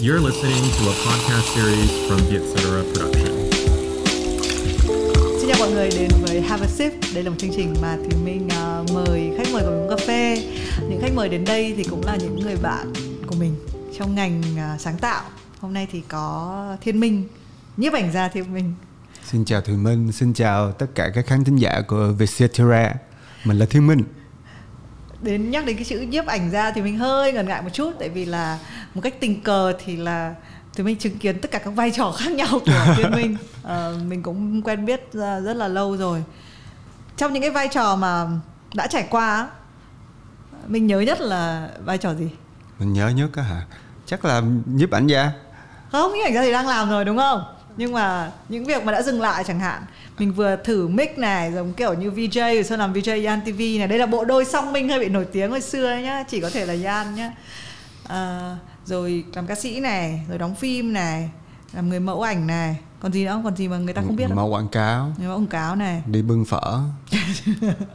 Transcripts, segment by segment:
You're listening to a podcast series from Vietcetera Production. Xin chào mọi người đến với Have a Sip. Đây là một chương trình mà thì mình uh, mời khách mời của mình uống cà phê. Những khách mời đến đây thì cũng là những người bạn của mình trong ngành uh, sáng tạo. Hôm nay thì có Thiên Minh, nhiếp ảnh gia Thiên Minh. Xin chào Thùy Minh, xin chào tất cả các khán thính giả của Vietcetera. Mình là Thiên Minh. Đến nhắc đến cái chữ nhiếp ảnh gia thì mình hơi ngần ngại một chút tại vì là một cách tình cờ thì là thì mình chứng kiến tất cả các vai trò khác nhau của Thiên Minh. Ờ, mình cũng quen biết rất là lâu rồi. Trong những cái vai trò mà đã trải qua mình nhớ nhất là vai trò gì? Mình nhớ nhất á hả? Chắc là nhiếp ảnh gia. Không, nhiếp ảnh gia thì đang làm rồi đúng không? Nhưng mà những việc mà đã dừng lại chẳng hạn Mình vừa thử mic này Giống kiểu như VJ Rồi sau làm VJ Yan TV này Đây là bộ đôi song minh hơi bị nổi tiếng hồi xưa ấy nhá Chỉ có thể là Yan nhá à, Rồi làm ca sĩ này Rồi đóng phim này Làm người mẫu ảnh này. Còn gì nữa? Không? Còn gì mà người ta không biết Mẫu quảng cáo, Người mẫu quảng cáo này. Đi bưng phở.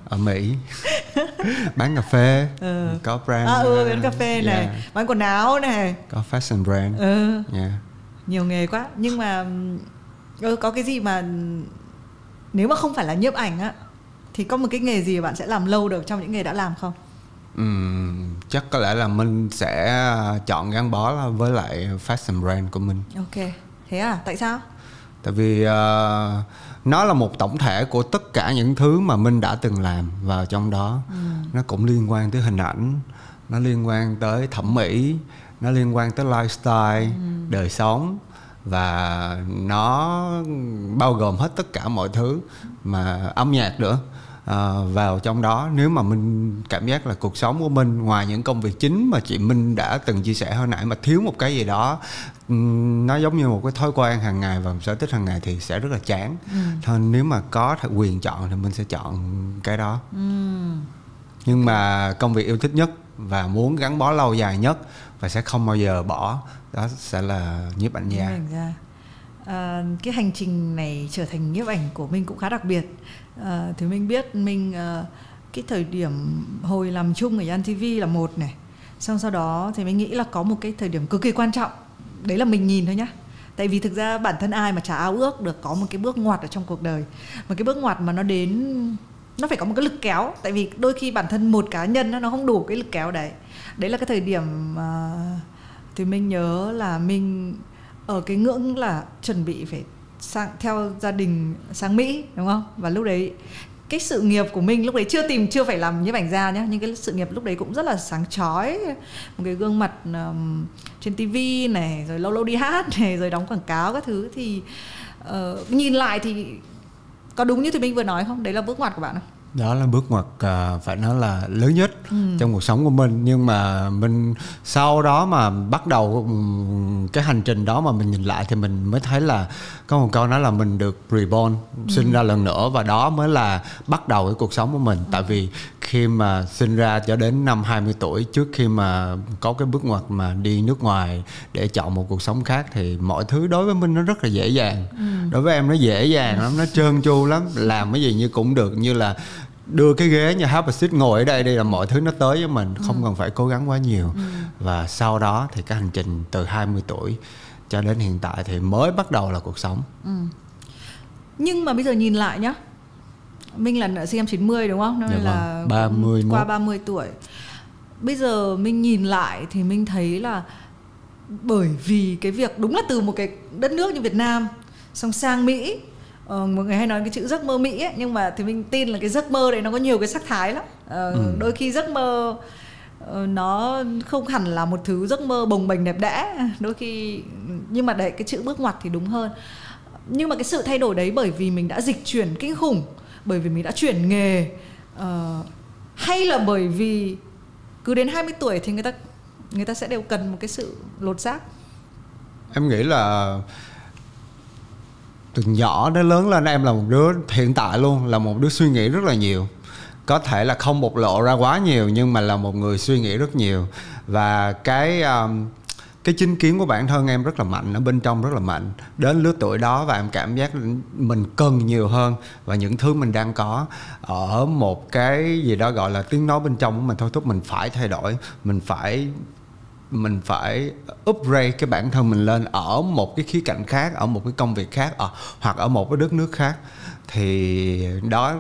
Ở Mỹ, bán cà phê, Ừ. có brand. À ừ, bán cà phê này. Yeah, Bán quần áo này. Có fashion brand. Ừ. Yeah. nhiều nghề quá. Nhưng mà ừ, có cái gì mà nếu mà không phải là nhiếp ảnh á thì có một cái nghề gì bạn sẽ làm lâu được trong những nghề đã làm không Chắc có lẽ là mình sẽ chọn gắn bó với lại fashion brand của mình. ok thế à? Tại sao? Tại vì ờ, nó là một tổng thể của tất cả những thứ mà minh đã từng làm vào trong đó. Nó cũng liên quan tới hình ảnh nó liên quan tới thẩm mỹ nó liên quan tới lifestyle đời sống và nó bao gồm hết tất cả mọi thứ mà âm nhạc nữa ờ, vào trong đó. Nếu mà mình cảm giác là cuộc sống của mình ngoài những công việc chính mà chị Minh đã từng chia sẻ hồi nãy mà thiếu một cái gì đó nó giống như một cái thói quen hàng ngày và một sở thích hàng ngày thì sẽ rất là chán. Thôi nếu mà có quyền chọn thì mình sẽ chọn cái đó. Nhưng mà công việc yêu thích nhất và muốn gắn bó lâu dài nhất và sẽ không bao giờ bỏ đó sẽ là nhiếp ảnh nhiếp gia ảnh gia. À, cái hành trình này trở thành nhiếp ảnh của mình cũng khá đặc biệt à, thì mình biết mình à, cái thời điểm hồi làm chung ở Yan TV là một này. Xong sau đó thì mình nghĩ là có một cái thời điểm cực kỳ quan trọng. Đấy là mình nhìn thôi nhá. Tại vì thực ra bản thân ai mà chả ao ước được có một cái bước ngoặt ở trong cuộc đời một cái bước ngoặt mà nó đến nó phải có một cái lực kéo. Tại vì đôi khi bản thân một cá nhân nó không đủ cái lực kéo đấy. Đấy là cái thời điểm uh, thì mình nhớ là mình ở cái ngưỡng là chuẩn bị phải sang theo gia đình sang Mỹ đúng không? Và lúc đấy cái sự nghiệp của mình lúc đấy chưa tìm chưa phải làm nhiếp ảnh gia nhá nhưng cái sự nghiệp lúc đấy cũng rất là sáng chói. Một cái gương mặt um, trên tivi này rồi lâu lâu đi hát này rồi đóng quảng cáo các thứ. Thì uh, nhìn lại thì có đúng như thì mình vừa nói không? Đấy là bước ngoặt của bạn không? Đó là bước ngoặt à, phải nói là lớn nhất trong cuộc sống của mình. Nhưng mà mình sau đó mà bắt đầu ừm, cái hành trình đó mà mình nhìn lại thì mình mới thấy là có một câu nói là mình được reborn sinh ra lần nữa. Và đó mới là bắt đầu cái cuộc sống của mình. Tại vì khi mà sinh ra cho đến năm 20 tuổi trước khi mà có cái bước ngoặt mà đi nước ngoài để chọn một cuộc sống khác thì mọi thứ đối với mình nó rất là dễ dàng. Đối với em nó dễ dàng lắm nó trơn tru lắm. Làm cái gì như cũng được như là đưa cái ghế a seat ngồi ở đây đây là mọi thứ nó tới với mình không cần phải cố gắng quá nhiều và sau đó thì cái hành trình từ 20 tuổi cho đến hiện tại thì mới bắt đầu là cuộc sống nhưng mà bây giờ nhìn lại nhá Minh là sinh năm 90 đúng không? Năm Dạ là vâng, 31. qua 30 tuổi. Bây giờ mình nhìn lại thì mình thấy là bởi vì cái việc đúng là từ một cái đất nước như Việt Nam xong sang Mỹ ờ, mọi người hay nói cái chữ giấc mơ Mỹ ấy, nhưng mà thì mình tin là cái giấc mơ đấy nó có nhiều cái sắc thái lắm. Ờ, Đôi khi giấc mơ ờ, nó không hẳn là một thứ giấc mơ bồng bềnh đẹp đẽ. Đôi khi nhưng mà đấy cái chữ bước ngoặt thì đúng hơn. Nhưng mà cái sự thay đổi đấy bởi vì mình đã dịch chuyển kinh khủng bởi vì mình đã chuyển nghề ờ, hay là bởi vì cứ đến 20 tuổi thì người ta người ta sẽ đều cần một cái sự lột xác? Em nghĩ là từ nhỏ đến lớn lên em là một đứa hiện tại luôn là một đứa suy nghĩ rất là nhiều. Có thể là không bộc lộ ra quá nhiều nhưng mà là một người suy nghĩ rất nhiều. Và cái um, cái chính kiến của bản thân em rất là mạnh ở bên trong rất là mạnh. Đến lứa tuổi đó và em cảm giác mình cần nhiều hơn và những thứ mình đang có ở một cái gì đó gọi là tiếng nói bên trong của mình thôi thúc mình phải thay đổi mình phải mình phải upgrade cái bản thân mình lên ở một cái khía cạnh khác ở một cái công việc khác ở, hoặc ở một cái đất nước khác. Thì đó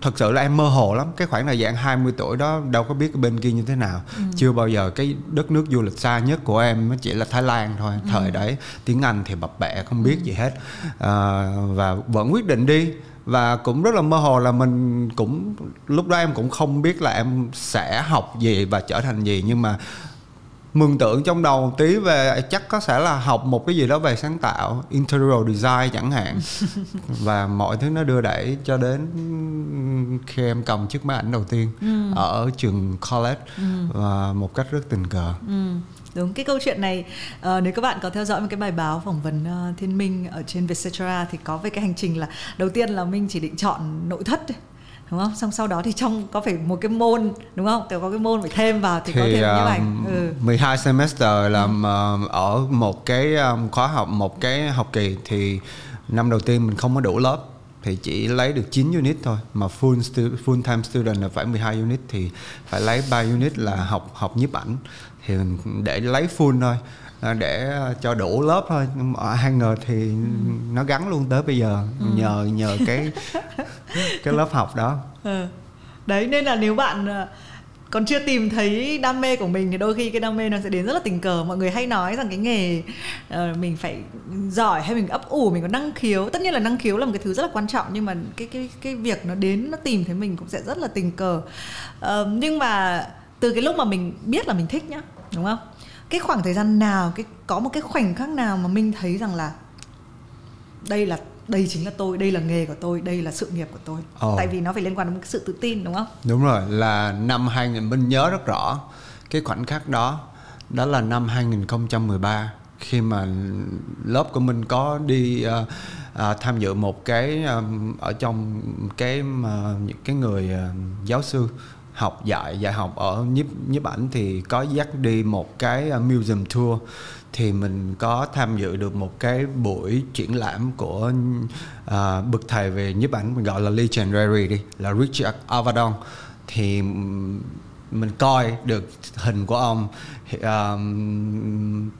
thật sự là em mơ hồ lắm. Cái khoảng thời gian 20 tuổi đó đâu có biết bên kia như thế nào. Ừ. chưa bao giờ cái đất nước du lịch xa nhất của em nó chỉ là Thái Lan thôi ừ. thời đấy. Tiếng Anh thì bập bẹ không biết ừ. gì hết. À, và vẫn quyết định đi. Và cũng rất là mơ hồ là mình cũng lúc đó em cũng không biết là em sẽ học gì và trở thành gì. Nhưng mà mường tượng trong đầu một tí về chắc có sẽ là học một cái gì đó về sáng tạo interior design chẳng hạn và mọi thứ nó đưa đẩy cho đến khi em cầm chiếc máy ảnh đầu tiên ừ. ở trường college ừ. và một cách rất tình cờ ừ đúng cái câu chuyện này uh, nếu các bạn có theo dõi một cái bài báo phỏng vấn uh, thiên minh ở trên vietcetera thì có về cái hành trình là đầu tiên là minh chỉ định chọn nội thất đúng không? Xong sau đó thì trong có phải một cái môn đúng không? Kiểu có cái môn phải thêm vào thì, thì có thêm uh, nhiếp ảnh ừ. 12 semester làm ừ. uh, ở một cái um, khóa học một cái học kỳ thì năm đầu tiên mình không có đủ lớp thì chỉ lấy được 9 unit thôi. Mà full stu- full time student là phải 12 unit thì phải lấy 3 unit là học học nhiếp ảnh. Thì để lấy full thôi để cho đủ lớp thôi ở hanger thì ừ. nó gắn luôn tới bây giờ ừ. nhờ nhờ cái cái lớp học đó ừ. đấy nên là nếu bạn ờ, còn chưa tìm thấy đam mê của mình thì đôi khi cái đam mê nó sẽ đến rất là tình cờ mọi người hay nói rằng cái nghề uh, mình phải giỏi hay mình ấp ủ mình có năng khiếu tất nhiên là năng khiếu là một cái thứ rất là quan trọng nhưng mà cái cái cái việc nó đến nó tìm thấy mình cũng sẽ rất là tình cờ uh, nhưng mà từ cái lúc mà mình biết là mình thích nhá đúng không cái khoảng thời gian nào cái có một cái khoảnh khắc nào mà mình thấy rằng là đây là đây chính là tôi đây là nghề của tôi đây là sự nghiệp của tôi? Oh. tại vì nó phải liên quan đến sự tự tin đúng không? Đúng rồi là năm 2000 mình nhớ rất rõ cái khoảnh khắc đó. Đó là năm 2013 khi mà lớp của mình có đi uh, uh, tham dự một cái um, ở trong cái uh, những cái người uh, giáo sư học dạy dạy học ở nhiếp nhiếp ảnh thì có dắt đi một cái ờ, museum tour. Thì mình có tham dự được một cái buổi triển lãm của uh, bậc thầy về nhiếp ảnh mình gọi là legendary đi là Richard Avedon. Thì mình coi được hình của ông uh,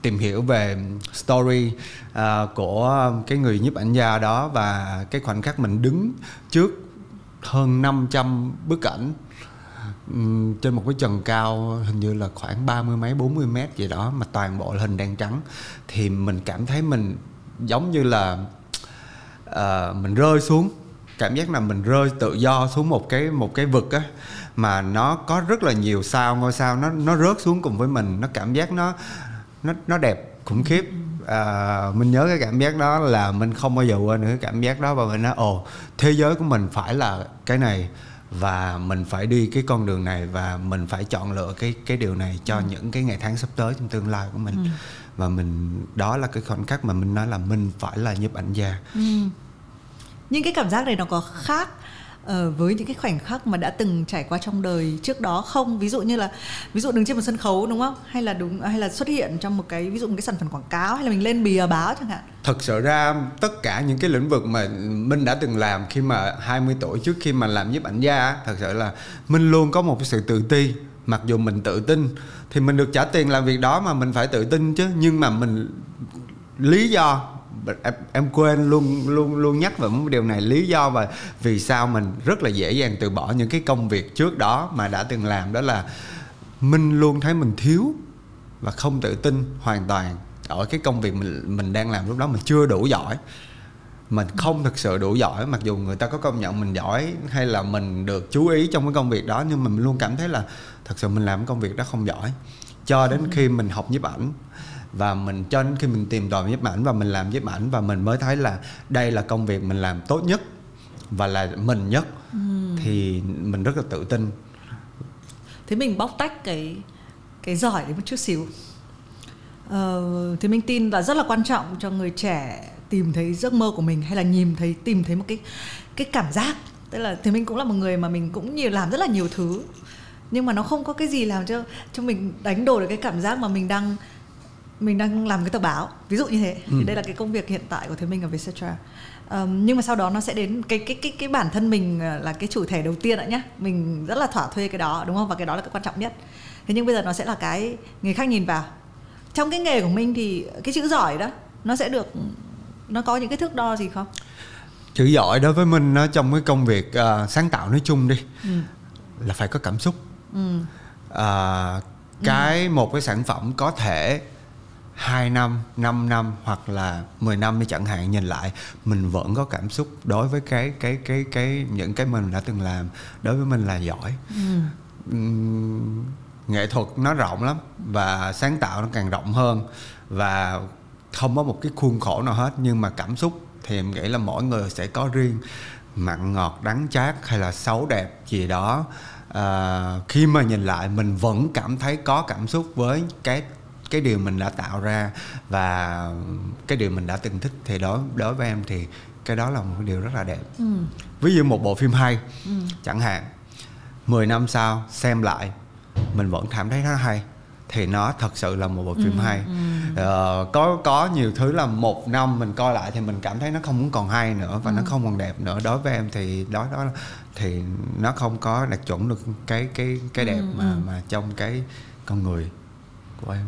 tìm hiểu về story uh, của cái người nhiếp ảnh gia đó và cái khoảnh khắc mình đứng trước hơn 500 bức ảnh trên một cái trần cao hình như là khoảng ba mươi mấy bốn mươi mét gì đó mà toàn bộ là hình đen trắng thì mình cảm thấy mình giống như là uh, mình rơi xuống. Cảm giác là mình rơi tự do xuống một cái một cái vực á mà nó có rất là nhiều sao ngôi sao nó nó rớt xuống cùng với mình. Nó cảm giác nó nó nó đẹp khủng khiếp. À, mình nhớ cái cảm giác đó là mình không bao giờ quên được cái cảm giác đó và mình nói ồ thế giới của mình phải là cái này và mình phải đi cái con đường này và mình phải chọn lựa cái cái điều này cho ừ. những cái ngày tháng sắp tới trong tương lai của mình ừ. và mình đó là cái khoảnh khắc mà mình nói là mình phải là nhiếp ảnh gia ừ. nhưng cái cảm giác này nó có khác uh, với những cái khoảnh khắc mà đã từng trải qua trong đời trước đó không? Ví dụ như là ví dụ đứng trên một sân khấu đúng không? Hay là đúng hay là xuất hiện trong một cái ví dụ một cái sản phẩm quảng cáo hay là mình lên bìa báo chẳng hạn? Thật sự ra tất cả những cái lĩnh vực mà minh đã từng làm khi mà 20 tuổi trước khi mà làm nhiếp ảnh gia thật sự là minh luôn có một cái sự tự ti. Mặc dù mình tự tin thì mình được trả tiền làm việc đó mà mình phải tự tin chứ. Nhưng mà mình lý do em, em quên luôn luôn luôn nhắc về một điều này. Lý do và vì sao mình rất là dễ dàng từ bỏ những cái công việc trước đó mà đã từng làm đó là minh luôn thấy mình thiếu và không tự tin hoàn toàn ở cái công việc mình mình đang làm lúc đó mình chưa đủ giỏi. Mình không thực sự đủ giỏi mặc dù người ta có công nhận mình giỏi hay là mình được chú ý trong cái công việc đó nhưng mà mình luôn cảm thấy là thật sự mình làm công việc đó không giỏi. Cho đến khi mình học nhiếp ảnh và mình cho đến khi mình tìm tòi nhiếp ảnh và mình làm nhiếp ảnh và mình mới thấy là đây là công việc mình làm tốt nhất và là mình nhất ừ. thì mình rất là tự tin. Thế mình bóc tách cái cái giỏi đến một chút xíu. Ờ, thì mình tin là rất là quan trọng cho người trẻ tìm thấy giấc mơ của mình hay là nhìn thấy tìm thấy một cái cái cảm giác. Tức là thì mình cũng là một người mà mình cũng nhiều làm rất là nhiều thứ. Nhưng mà nó không có cái gì làm cho cho mình đánh đổi được cái cảm giác mà mình đang mình đang làm cái tờ báo ví dụ như thế. Ừ. thì đây là cái công việc hiện tại của thế mình ở Vietcetera. Ờm, nhưng mà sau đó nó sẽ đến cái cái cái cái bản thân mình ờ, là cái chủ thể đầu tiên ạ nhé mình rất là thỏa thuê cái đó đúng không? Và cái đó là cái quan trọng nhất. Thế nhưng bây giờ nó sẽ là cái người khác nhìn vào. Trong cái nghề của mình thì cái chữ giỏi đó nó sẽ được nó có những cái thước đo gì không? Chữ giỏi đối với mình nó trong cái công việc à, sáng tạo nói chung đi ừ. là phải có cảm xúc. Ừ. à, cái một cái sản phẩm có thể 2 năm, 5 năm hoặc là 10 năm đi chẳng hạn nhìn lại mình vẫn có cảm xúc đối với cái cái cái cái những cái mình đã từng làm đối với mình là giỏi. Ừ. Nghệ thuật nó rộng lắm và sáng tạo nó càng rộng hơn và không có một cái khuôn khổ nào hết nhưng mà cảm xúc thì em nghĩ là mỗi người sẽ có riêng mặn ngọt đắng chát hay là xấu đẹp gì đó à, khi mà nhìn lại mình vẫn cảm thấy có cảm xúc với cái cái điều mình đã tạo ra và cái điều mình đã từng thích thì đối đối với em thì cái đó là một điều rất là đẹp. Ừ. ví dụ một bộ phim hay Ừ. chẳng hạn 10 năm sau xem lại mình vẫn cảm thấy nó hay thì nó thật sự là một bộ phim hay. Ờ, có có nhiều thứ là một năm mình coi lại thì mình cảm thấy nó không còn hay nữa và nó không còn đẹp nữa. Đối với em thì đó đó thì nó không có đạt chuẩn được cái cái cái đẹp mà mà trong cái con người của em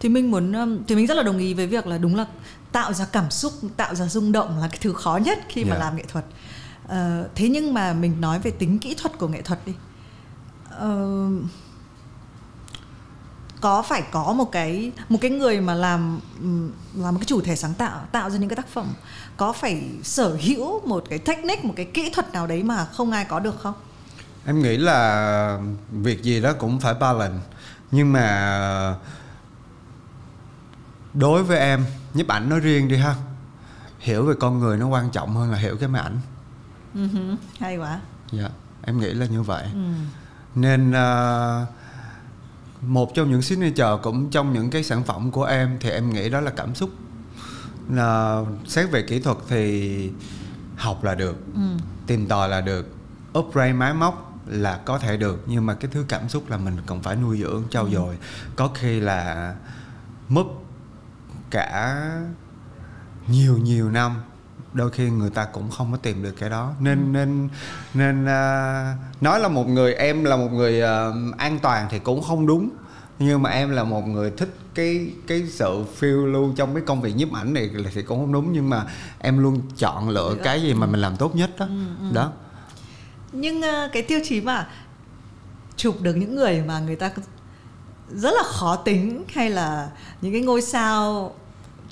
thì mình muốn um, thì mình rất là đồng ý với việc là đúng là tạo ra cảm xúc tạo ra rung động là cái thứ khó nhất khi mà Dạ. làm nghệ thuật. Ờ, thế nhưng mà mình nói về tính kỹ thuật của nghệ thuật đi. Ờ, có phải có một cái một cái người mà làm làm một cái chủ thể sáng tạo tạo ra những cái tác phẩm có phải sở hữu một cái technique một cái kỹ thuật nào đấy mà không ai có được không? Em nghĩ là việc gì đó cũng phải balance. Nhưng mà đối với em nhiếp ảnh nói riêng đi ha. Hiểu về con người nó quan trọng hơn là hiểu cái máy ảnh. Ừ hứ, hay quá. Dạ em nghĩ là như vậy. Ừ. nên ờ, một trong những signature cũng trong những cái sản phẩm của em thì em nghĩ đó là cảm xúc. Là xét về kỹ thuật thì học là được Ừ. tìm tòi là được upgrade máy móc là có thể được nhưng mà cái thứ cảm xúc là mình còn phải nuôi dưỡng trau dồi. Có khi là mất cả nhiều nhiều năm đôi khi người ta cũng không có tìm được cái đó. Nên nên nên à, nói là một người em là một người à, an toàn thì cũng không đúng. Nhưng mà em là một người thích cái cái sự phiêu lưu trong cái công việc nhiếp ảnh này là thì cũng không đúng. Nhưng mà em luôn chọn lựa cái gì mà mình làm tốt nhất đó. Đó. Nhưng ờ, cái tiêu chí mà chụp được những người mà người ta rất là khó tính hay là những cái ngôi sao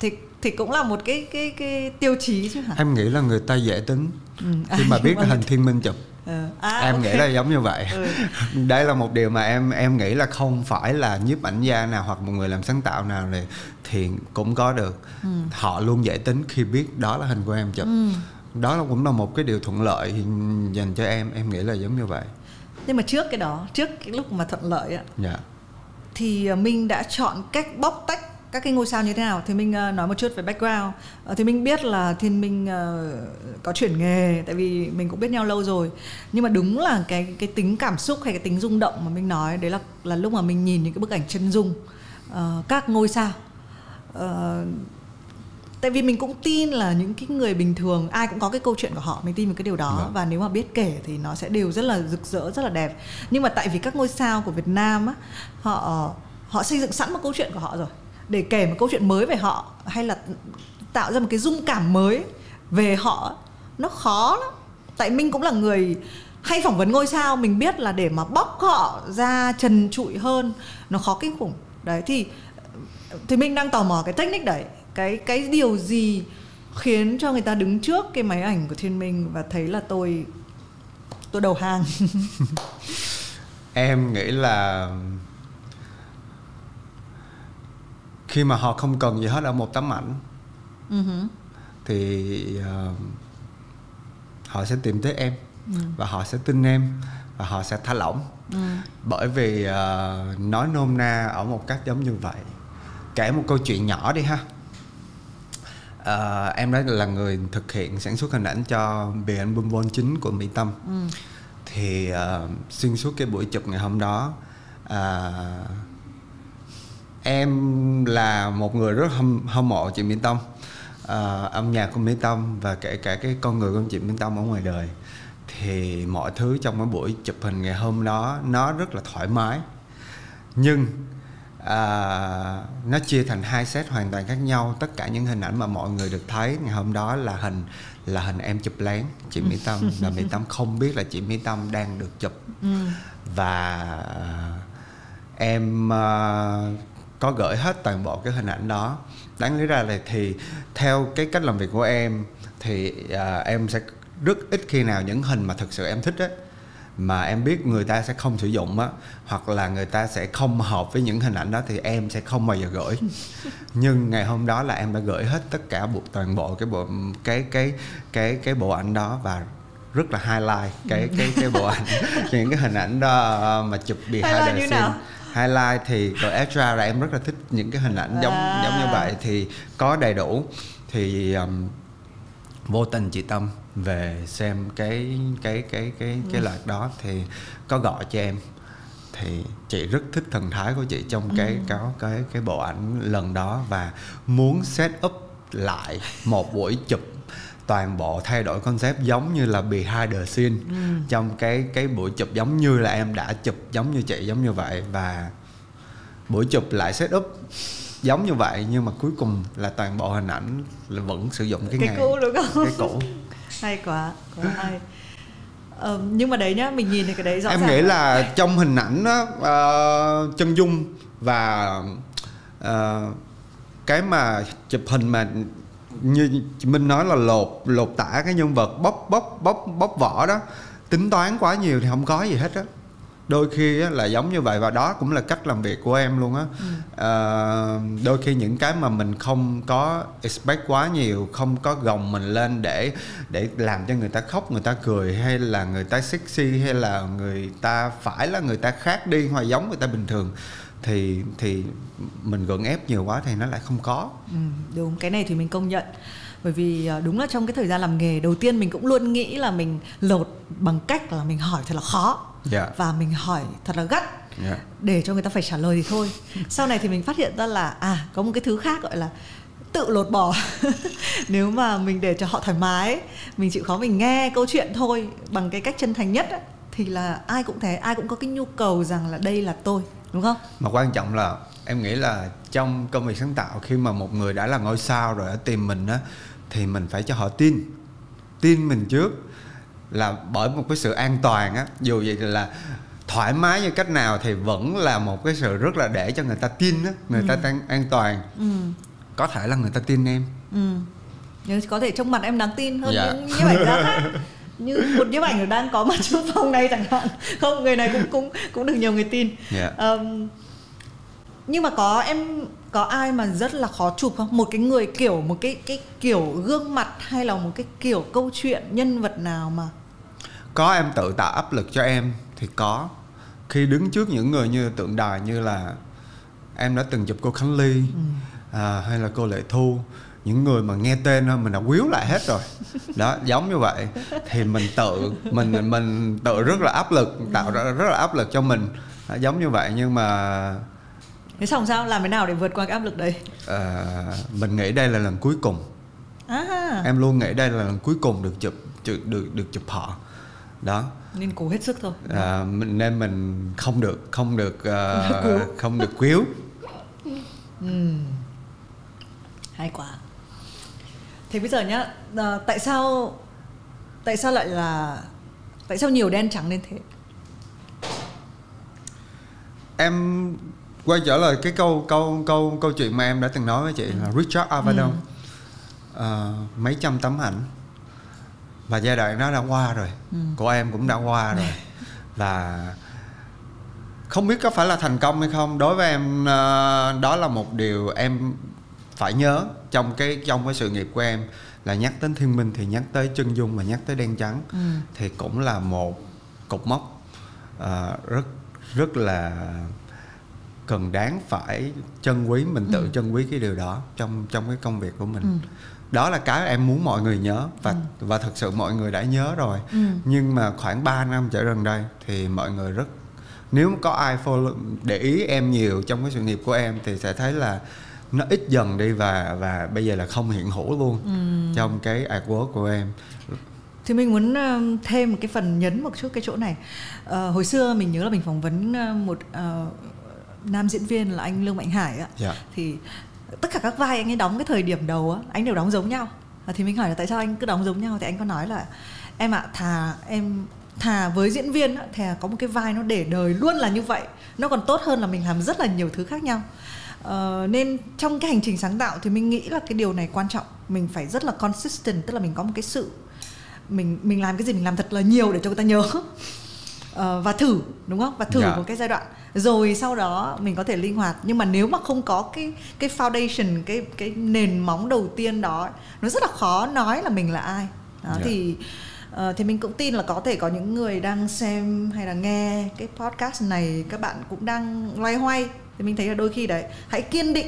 thì thì cũng là một cái cái cái tiêu chí chứ hả? em nghĩ là người ta dễ tính. Ừ, khi mà ai biết là- hình thiên minh chụp. Ờ, à, em ok. nghĩ là giống như vậy. Ừ. đây là một điều mà em em nghĩ là không phải là nhiếp ảnh gia nào hoặc một người làm sáng tạo nào thì thì cũng có được. Họ luôn dễ tính khi biết đó là hình của em chụp. Ừ. đó là cũng là một cái điều thuận lợi dành cho em. Em nghĩ là giống như vậy. Nhưng mà trước cái đó trước cái lúc mà thuận lợi á dạ. thì ờ, mình đã chọn cách bóc tách các cái ngôi sao như thế nào? Thì mình ờ, nói một chút về background. Ờ, thì mình biết là thiên minh ờ, có chuyển nghề tại vì mình cũng biết nhau lâu rồi. Nhưng mà đúng là cái cái tính cảm xúc hay cái tính rung động mà mình nói đấy là là lúc mà mình nhìn những cái bức ảnh chân dung các ngôi sao. Tại vì mình cũng tin là những cái người bình thường ai cũng có cái câu chuyện của họ mình tin vào cái điều đó. Vâng. và nếu mà biết kể thì nó sẽ đều rất là rực rỡ rất là đẹp. Nhưng mà tại vì các ngôi sao của Việt Nam á họ họ xây dựng sẵn một câu chuyện của họ rồi để kể một câu chuyện mới về họ, hay là tạo ra một cái dung cảm mới về họ, nó khó lắm. Tại minh cũng là người hay phỏng vấn ngôi sao, mình biết là để mà bóc họ ra trần trụi hơn, nó khó kinh khủng. Đấy, thì thì mình đang tò mò cái technique đấy. Cái cái điều gì khiến cho người ta đứng trước cái máy ảnh của thiên minh và thấy là tôi tôi đầu hàng? Em nghĩ là khi mà họ không cần gì hết ở một tấm ảnh hứ. thì ờ, họ sẽ tìm tới em Ừ. và họ sẽ tin em và họ sẽ thả lỏng Ừ. bởi vì ờ, nói nôm na ở một cách giống như vậy kể một câu chuyện nhỏ đi ha Ờ, em đó là người thực hiện sản xuất hình ảnh cho bìa album Vol chính của Mỹ Tâm Ừ. thì uh, xuyên suốt cái buổi chụp ngày hôm đó à, em là một người rất hâm, hâm mộ chị Mỹ Tâm. Uh, âm nhạc của Mỹ Tâm và kể cả cái con người của chị Mỹ Tâm ở ngoài đời. Thì mọi thứ trong cái buổi chụp hình ngày hôm đó nó rất là thoải mái. Nhưng à, nó chia thành hai set hoàn toàn khác nhau. Tất cả những hình ảnh mà mọi người được thấy ngày hôm đó là hình là hình em chụp lén chị Mỹ Tâm. Và Mỹ Tâm không biết là chị Mỹ Tâm đang được chụp. Ừ. và em uh, có gửi hết toàn bộ cái hình ảnh đó. Đáng lý ra là thì theo cái cách làm việc của em thì uh, em sẽ rất ít khi nào những hình mà thực sự em thích á mà em biết người ta sẽ không sử dụng á hoặc là người ta sẽ không hợp với những hình ảnh đó thì em sẽ không bao giờ gửi. Nhưng ngày hôm đó là em đã gửi hết tất cả bộ toàn bộ cái bộ cái cái cái cái bộ ảnh đó và rất là highlight cái cái cái bộ ảnh những cái hình ảnh đó mà chụp behind the scene? Highlight thì rồi extra là em rất là thích những cái hình ảnh giống À. giống như vậy thì có đầy đủ thì um, vô tình chị Tâm về xem cái cái cái cái cái Ừ. loạt đó thì có gọi cho em thì chị rất thích thần thái của chị trong cái Ừ. cái cái cái bộ ảnh lần đó và muốn set up lại một buổi chụp toàn bộ thay đổi concept giống như là behind the scene. Ừ. trong cái cái buổi chụp giống như là em đã chụp giống như chị giống như vậy. Và buổi chụp lại set up giống như vậy nhưng mà cuối cùng là toàn bộ hình ảnh là vẫn sử dụng cái, cái ngày cũ đúng không? cái cũ. Hay quá quá hay. Ờ, nhưng mà đấy nhá mình nhìn thấy cái đấy rõ em ràng nghĩ là trong hình ảnh đó ờ, chân dung và ờ, cái mà chụp hình mà như Minh nói là lột lột tả cái nhân vật bóc bóc bóc bóc vỏ đó. Tính toán quá nhiều thì không có gì hết á. Đôi khi á, là giống như vậy và đó cũng là cách làm việc của em luôn á. Ờ, đôi khi những cái mà mình không có expect quá nhiều không có gồng mình lên để để làm cho người ta khóc người ta cười hay là người ta sexy hay là người ta phải là người ta khác đi hoặc giống người ta bình thường thì thì mình gượng ép nhiều quá thì nó lại không có. Ừ, đúng. Cái này thì mình công nhận. Bởi vì ờ, đúng là trong cái thời gian làm nghề đầu tiên mình cũng luôn nghĩ là mình lột bằng cách là mình hỏi thật là khó. Dạ. và mình hỏi thật là gắt. Dạ. để cho người ta phải trả lời thì thôi. Sau này thì mình phát hiện ra là à có một cái thứ khác gọi là tự lột bỏ. Nếu mà mình để cho họ thoải mái mình chịu khó mình nghe câu chuyện thôi bằng cái cách chân thành nhất á, thì là ai cũng thế. Ai cũng có cái nhu cầu rằng là đây là tôi đúng không? Mà quan trọng là em nghĩ là trong công việc sáng tạo khi mà một người đã là ngôi sao rồi ở tìm mình á thì mình phải cho họ tin. Tin mình trước là bởi một cái sự an toàn á. Dù vậy là thoải mái như cách nào thì vẫn là một cái sự rất là để cho người ta tin á người ta an, an toàn. Ừ. Có thể là người ta tin em. Ừ. Nhưng có thể trong mặt em đáng tin hơn Dạ. những ảnh gia khác như một nhiếp ảnh đang có mặt trong phòng này chẳng hạn. Không người này cũng cũng cũng được nhiều người tin. Dạ. Ờm, nhưng mà có em có ai mà rất là khó chụp không? Một cái người kiểu một cái cái kiểu gương mặt hay là một cái kiểu câu chuyện nhân vật nào mà? Có em tự tạo áp lực cho em thì có. Khi đứng trước những người như tượng đài như là em đã từng chụp cô Khánh Ly à, hay là cô Lệ Thu những người mà nghe tên thôi mình đã quýu lại hết rồi. Đó giống như vậy. Thì mình tự mình mình tự rất là áp lực tạo ra rất là áp lực cho mình. Đó, giống như vậy nhưng mà thế xong sao? Làm thế nào để vượt qua cái áp lực đấy? À, mình nghĩ đây là lần cuối cùng. À. Em luôn nghĩ đây là lần cuối cùng được chụp được được, được chụp họ. Đó. Nên cố hết sức thôi. À, mình nên mình không được không được Quýu. không được quýu. Hay quá thế bây giờ nhá ờ, tại sao tại sao lại là tại sao nhiều đen trắng đến thế? Em quay trở lại cái câu câu câu câu chuyện mà em đã từng nói với chị là Richard Avedon. Ờ, mấy trăm tấm ảnh. Và giai đoạn đó đã qua rồi. Của em cũng đã qua rồi. Và không biết có phải là thành công hay không. Đối với em ờ, đó là một điều em phải nhớ trong cái trong cái sự nghiệp của em là nhắc đến thiên minh thì nhắc tới chân dung và nhắc tới đen trắng thì cũng là một cột mốc ờ, rất rất là cần đáng phải trân quý mình tự trân quý cái điều đó trong trong cái công việc của mình. Đó là cái em muốn mọi người nhớ và và thật sự mọi người đã nhớ rồi. Nhưng mà khoảng 3 năm trở gần đây thì mọi người rất nếu có ai follow, để ý em nhiều trong cái sự nghiệp của em thì sẽ thấy là nó ít dần đi và và bây giờ là không hiện hữu luôn ừ. trong cái artwork của em thì mình muốn uh, thêm một cái phần nhấn một chút cái chỗ này uh, hồi xưa mình nhớ là mình phỏng vấn uh, một uh, nam diễn viên là anh lương mạnh hải á yeah. Dạ. thì tất cả các vai anh ấy đóng cái thời điểm đầu á anh đều đóng giống nhau thì mình hỏi là tại sao anh cứ đóng giống nhau thì anh có nói là em ạ à, thà em thà với diễn viên thà có một cái vai nó để đời luôn là như vậy nó còn tốt hơn là mình làm rất là nhiều thứ khác nhau Uh, nên trong cái hành trình sáng tạo thì mình nghĩ là cái điều này quan trọng mình phải rất là consistent tức là mình có một cái sự mình mình làm cái gì mình làm thật là nhiều để cho người ta nhớ uh, và thử đúng không và thử yeah. Dạ. một cái giai đoạn rồi sau đó mình có thể linh hoạt nhưng mà nếu mà không có cái cái foundation cái cái nền móng đầu tiên đó nó rất là khó nói là mình là ai đó, yeah. Dạ. thì uh, thì mình cũng tin là có thể có những người đang xem hay là nghe cái podcast này các bạn cũng đang loay hoay thì mình thấy là đôi khi đấy hãy kiên định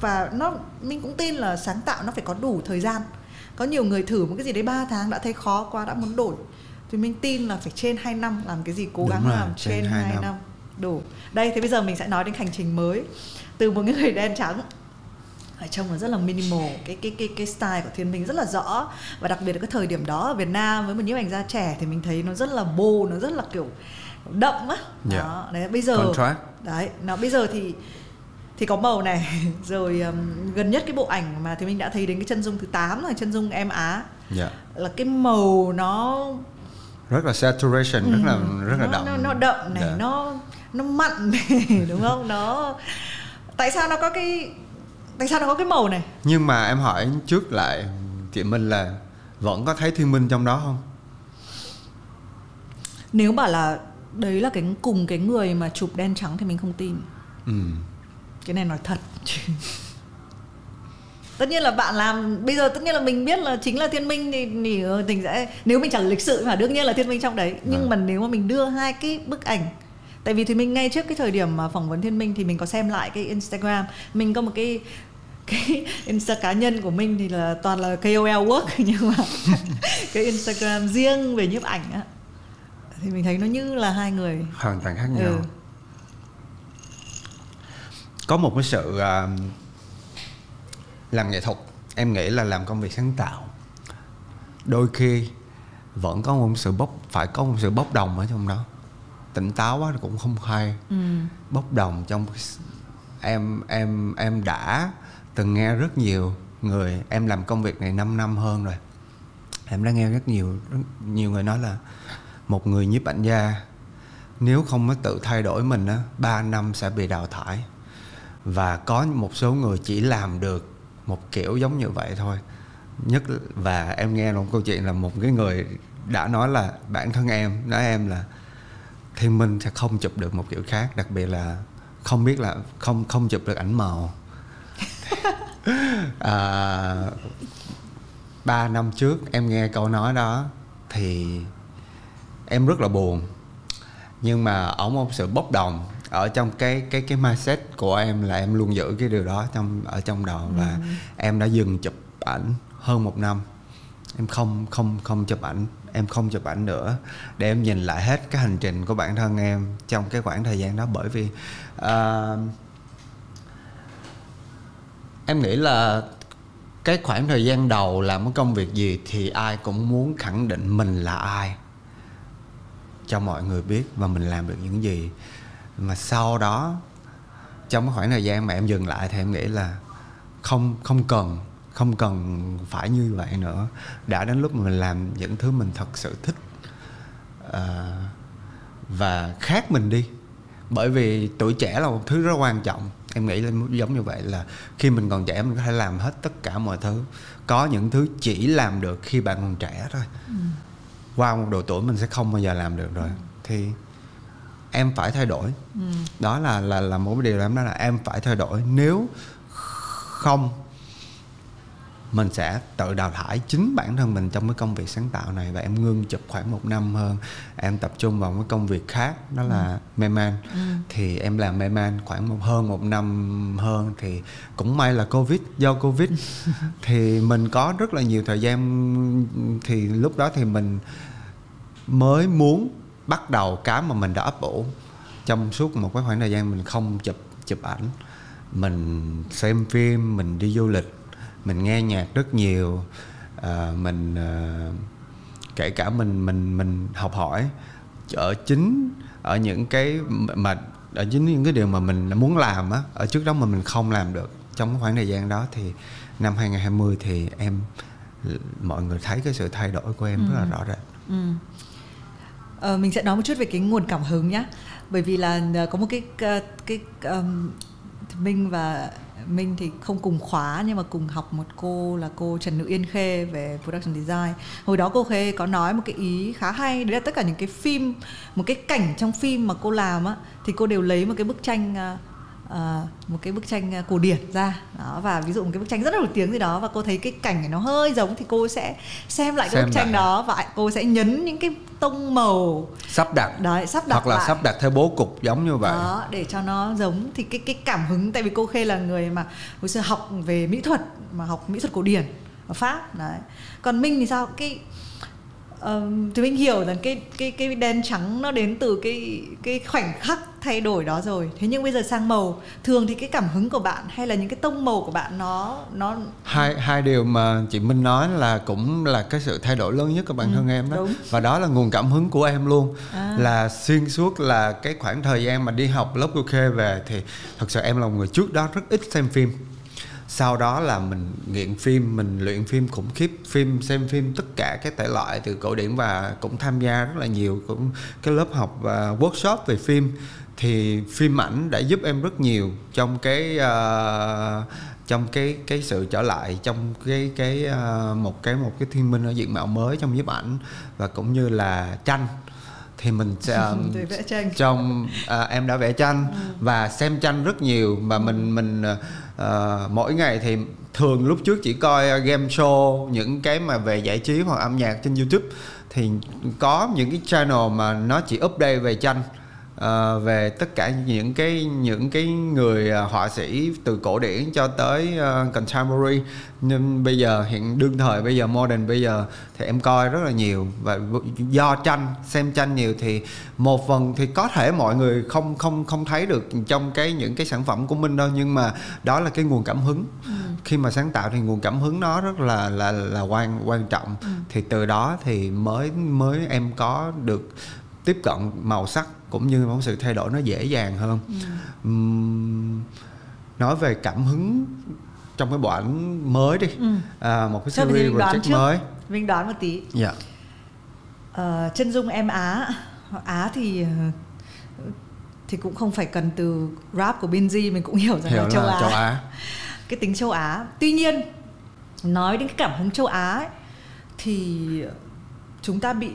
và nó mình cũng tin là sáng tạo nó phải có đủ thời gian. Có nhiều người thử một cái gì đấy 3 tháng đã thấy khó quá đã muốn đổi. Thì mình tin là phải trên 2 năm làm cái gì cố gắng rồi, làm trên, trên 2, 2 năm. năm. Đủ. Đây thì bây giờ mình sẽ nói đến hành trình mới. Từ một người đen trắng. Trông là rất là minimal cái cái cái cái style của thiên minh rất là rõ. Và đặc biệt là cái thời điểm đó ở Việt Nam với một nhiếp ảnh gia trẻ thì mình thấy nó rất là bô nó rất là kiểu đậm á yeah. đó đấy bây giờ Contract. đấy nó bây giờ thì thì có màu này rồi um, gần nhất cái bộ ảnh mà thì mình đã thấy đến cái chân dung thứ 8 là chân dung em Á yeah. là cái màu nó rất là saturation ừ, rất là rất là đậm nó, nó đậm này yeah. nó nó mặn này đúng không nó tại sao nó có cái tại sao nó có cái màu này nhưng mà em hỏi trước lại chị Minh là vẫn có thấy Thiên Minh trong đó không nếu bảo là đấy là cái cùng cái người mà chụp đen trắng thì mình không tin. Ừ. cái này nói thật. Tất nhiên là bạn làm bây giờ tất nhiên là mình biết là chính là thiên minh thì, thì tình sẽ nếu mình chẳng lịch sự mà đương nhiên là thiên minh trong đấy. Nhưng à. mà nếu mà mình đưa hai cái bức ảnh tại vì thì mình ngay trước cái thời điểm mà phỏng vấn thiên minh thì mình có xem lại cái instagram. Mình có một cái cái insta cá nhân của mình thì là toàn là KOL work nhưng mà cái instagram riêng về nhiếp ảnh á thì mình thấy nó như là hai người. Hoàn toàn khác nhau. Ừ. có một cái sự uh, làm nghệ thuật em nghĩ là làm công việc sáng tạo. Đôi khi vẫn có một sự bốc phải có một sự bốc đồng ở trong đó. Tỉnh táo quá cũng không hay. Ừ. bốc đồng trong em em em đã từng nghe rất nhiều người em làm công việc này 5 năm hơn rồi. Em đã nghe rất nhiều rất nhiều người nói là một người nhiếp ảnh gia. Nếu không có tự thay đổi mình á ba năm sẽ bị đào thải. Và có một số người chỉ làm được một kiểu giống như vậy thôi. Nhất và em nghe một câu chuyện là một cái người đã nói là bản thân em nói em là thiên minh sẽ không chụp được một kiểu khác đặc biệt là không biết là không không chụp được ảnh màu. À, ba năm trước em nghe câu nói đó thì em rất là buồn. Nhưng mà ở một sự bốc đồng ở trong cái cái cái mindset của em là em luôn giữ cái điều đó trong ở trong đầu và ừ. em đã dừng chụp ảnh hơn một năm. Em không không không chụp ảnh em không chụp ảnh nữa để em nhìn lại hết cái hành trình của bản thân em trong cái khoảng thời gian đó bởi vì uh, em nghĩ là cái khoảng thời gian đầu làm cái công việc gì thì ai cũng muốn khẳng định mình là ai cho mọi người biết và mình làm được những gì. Mà sau đó trong cái khoảng thời gian mà em dừng lại thì em nghĩ là không không cần không cần phải như vậy nữa. Đã đến lúc mà mình làm những thứ mình thật sự thích à, và khác mình đi. Bởi vì tuổi trẻ là một thứ rất quan trọng. Em nghĩ là giống như vậy là khi mình còn trẻ mình có thể làm hết tất cả mọi thứ. Có những thứ chỉ làm được khi bạn còn trẻ thôi. Ừ qua một độ tuổi mình sẽ không bao giờ làm được rồi ừ. thì em phải thay đổi ừ. đó là là là một cái điều em nói là em phải thay đổi nếu không mình sẽ tự đào thải chính bản thân mình trong cái công việc sáng tạo này và em ngưng chụp khoảng một năm hơn em tập trung vào một công việc khác đó là ừ. mê man ừ. thì em làm mê man khoảng một hơn một năm hơn thì cũng may là covid do covid thì mình có rất là nhiều thời gian thì lúc đó thì mình mới muốn bắt đầu cái mà mình đã ấp ủ trong suốt một cái khoảng thời gian mình không chụp chụp ảnh mình xem phim mình đi du lịch mình nghe nhạc rất nhiều à, mình à, kể cả mình mình mình học hỏi ở chính ở những cái mà ở chính những cái điều mà mình muốn làm á ở trước đó mà mình không làm được trong khoảng thời gian đó thì năm 2020 thì em mọi người thấy cái sự thay đổi của em ừ. rất là rõ rệt. Ừ. Ờ, mình sẽ nói một chút về cái nguồn cảm hứng nhé bởi vì là ờ, có một cái cái, cái um, Minh và Minh thì không cùng khóa nhưng mà cùng học một cô là cô Trần Nữ Yên Khê về production design. Hồi đó cô Khê có nói một cái ý khá hay, đấy là tất cả những cái phim, một cái cảnh trong phim mà cô làm á, thì cô đều lấy một cái bức tranh à, uh, uh, một cái bức tranh à, cổ điển ra. Đó và ví dụ một cái bức tranh rất là nổi tiếng gì đó và cô thấy cái cảnh này nó hơi giống thì cô sẽ xem lại cái xem bức tranh lại. đó và cô sẽ nhấn những cái tông màu. Sắp đặt. Đấy sắp đặt hoặc là lại. sắp đặt theo bố cục giống như vậy. Đó để cho nó giống. Thì cái cái cảm hứng tại vì cô khê là người mà hồi xưa học về mỹ thuật mà học mỹ thuật cổ điển ở pháp. Đấy. Còn minh thì sao? Cái um, thì mình hiểu rằng cái cái cái đen trắng nó đến từ cái cái khoảnh khắc thay đổi đó rồi thế nhưng bây giờ sang màu thường thì cái cảm hứng của bạn hay là những cái tông màu của bạn nó nó hai hai điều mà chị Minh nói là cũng là cái sự thay đổi lớn nhất của bản ừ, thân em đó đúng. và đó là nguồn cảm hứng của em luôn à. là xuyên suốt là cái khoảng thời gian mà đi học lớp khê về thì thật sự em là một người trước đó rất ít xem phim sau đó là mình nghiện phim mình luyện phim khủng khiếp phim xem phim tất cả các thể loại từ cổ điển và cũng tham gia rất là nhiều cũng cái lớp học và workshop về phim thì phim ảnh đã giúp em rất nhiều trong cái uh, trong cái cái sự trở lại trong cái cái uh, một cái một cái thiên minh ở diện mạo mới trong nhiếp ảnh và cũng như là tranh thì mình um, vẽ tranh. trong uh, em đã vẽ tranh ừ. và xem tranh rất nhiều và mình mình uh, Ờ, mỗi ngày thì thường lúc trước chỉ coi ờ, game show, những cái mà về giải trí hoặc âm nhạc trên youtube, thì có những cái channel mà nó chỉ update về tranh uh, về tất cả những cái những cái người uh, họa sĩ từ cổ điển cho tới uh, contemporary. Nhưng bây giờ hiện đương thời bây giờ modern bây giờ thì em coi rất là nhiều. Và do tranh xem tranh nhiều thì một phần thì có thể mọi người không không không thấy được trong cái những cái sản phẩm của mình đâu. Nhưng mà đó là cái nguồn cảm hứng. Ừ. khi mà sáng tạo thì nguồn cảm hứng nó rất là là là quan quan trọng. Ừ. thì từ đó thì mới mới em có được tiếp cận màu sắc cũng như một sự thay đổi nó dễ dàng hơn. Ừ. uhm, nói về cảm hứng trong cái bộ ảnh mới đi. Ừ. à, một cái series project mới. Mình đoán một tí. Dạ. Uh, chân dung em á á thì thì cũng không phải cần từ rap của Binz mình cũng hiểu rằng hiểu là, châu, là Á. châu Á. Cái tính châu Á. Tuy nhiên nói đến cái cảm hứng châu Á ấy, thì chúng ta bị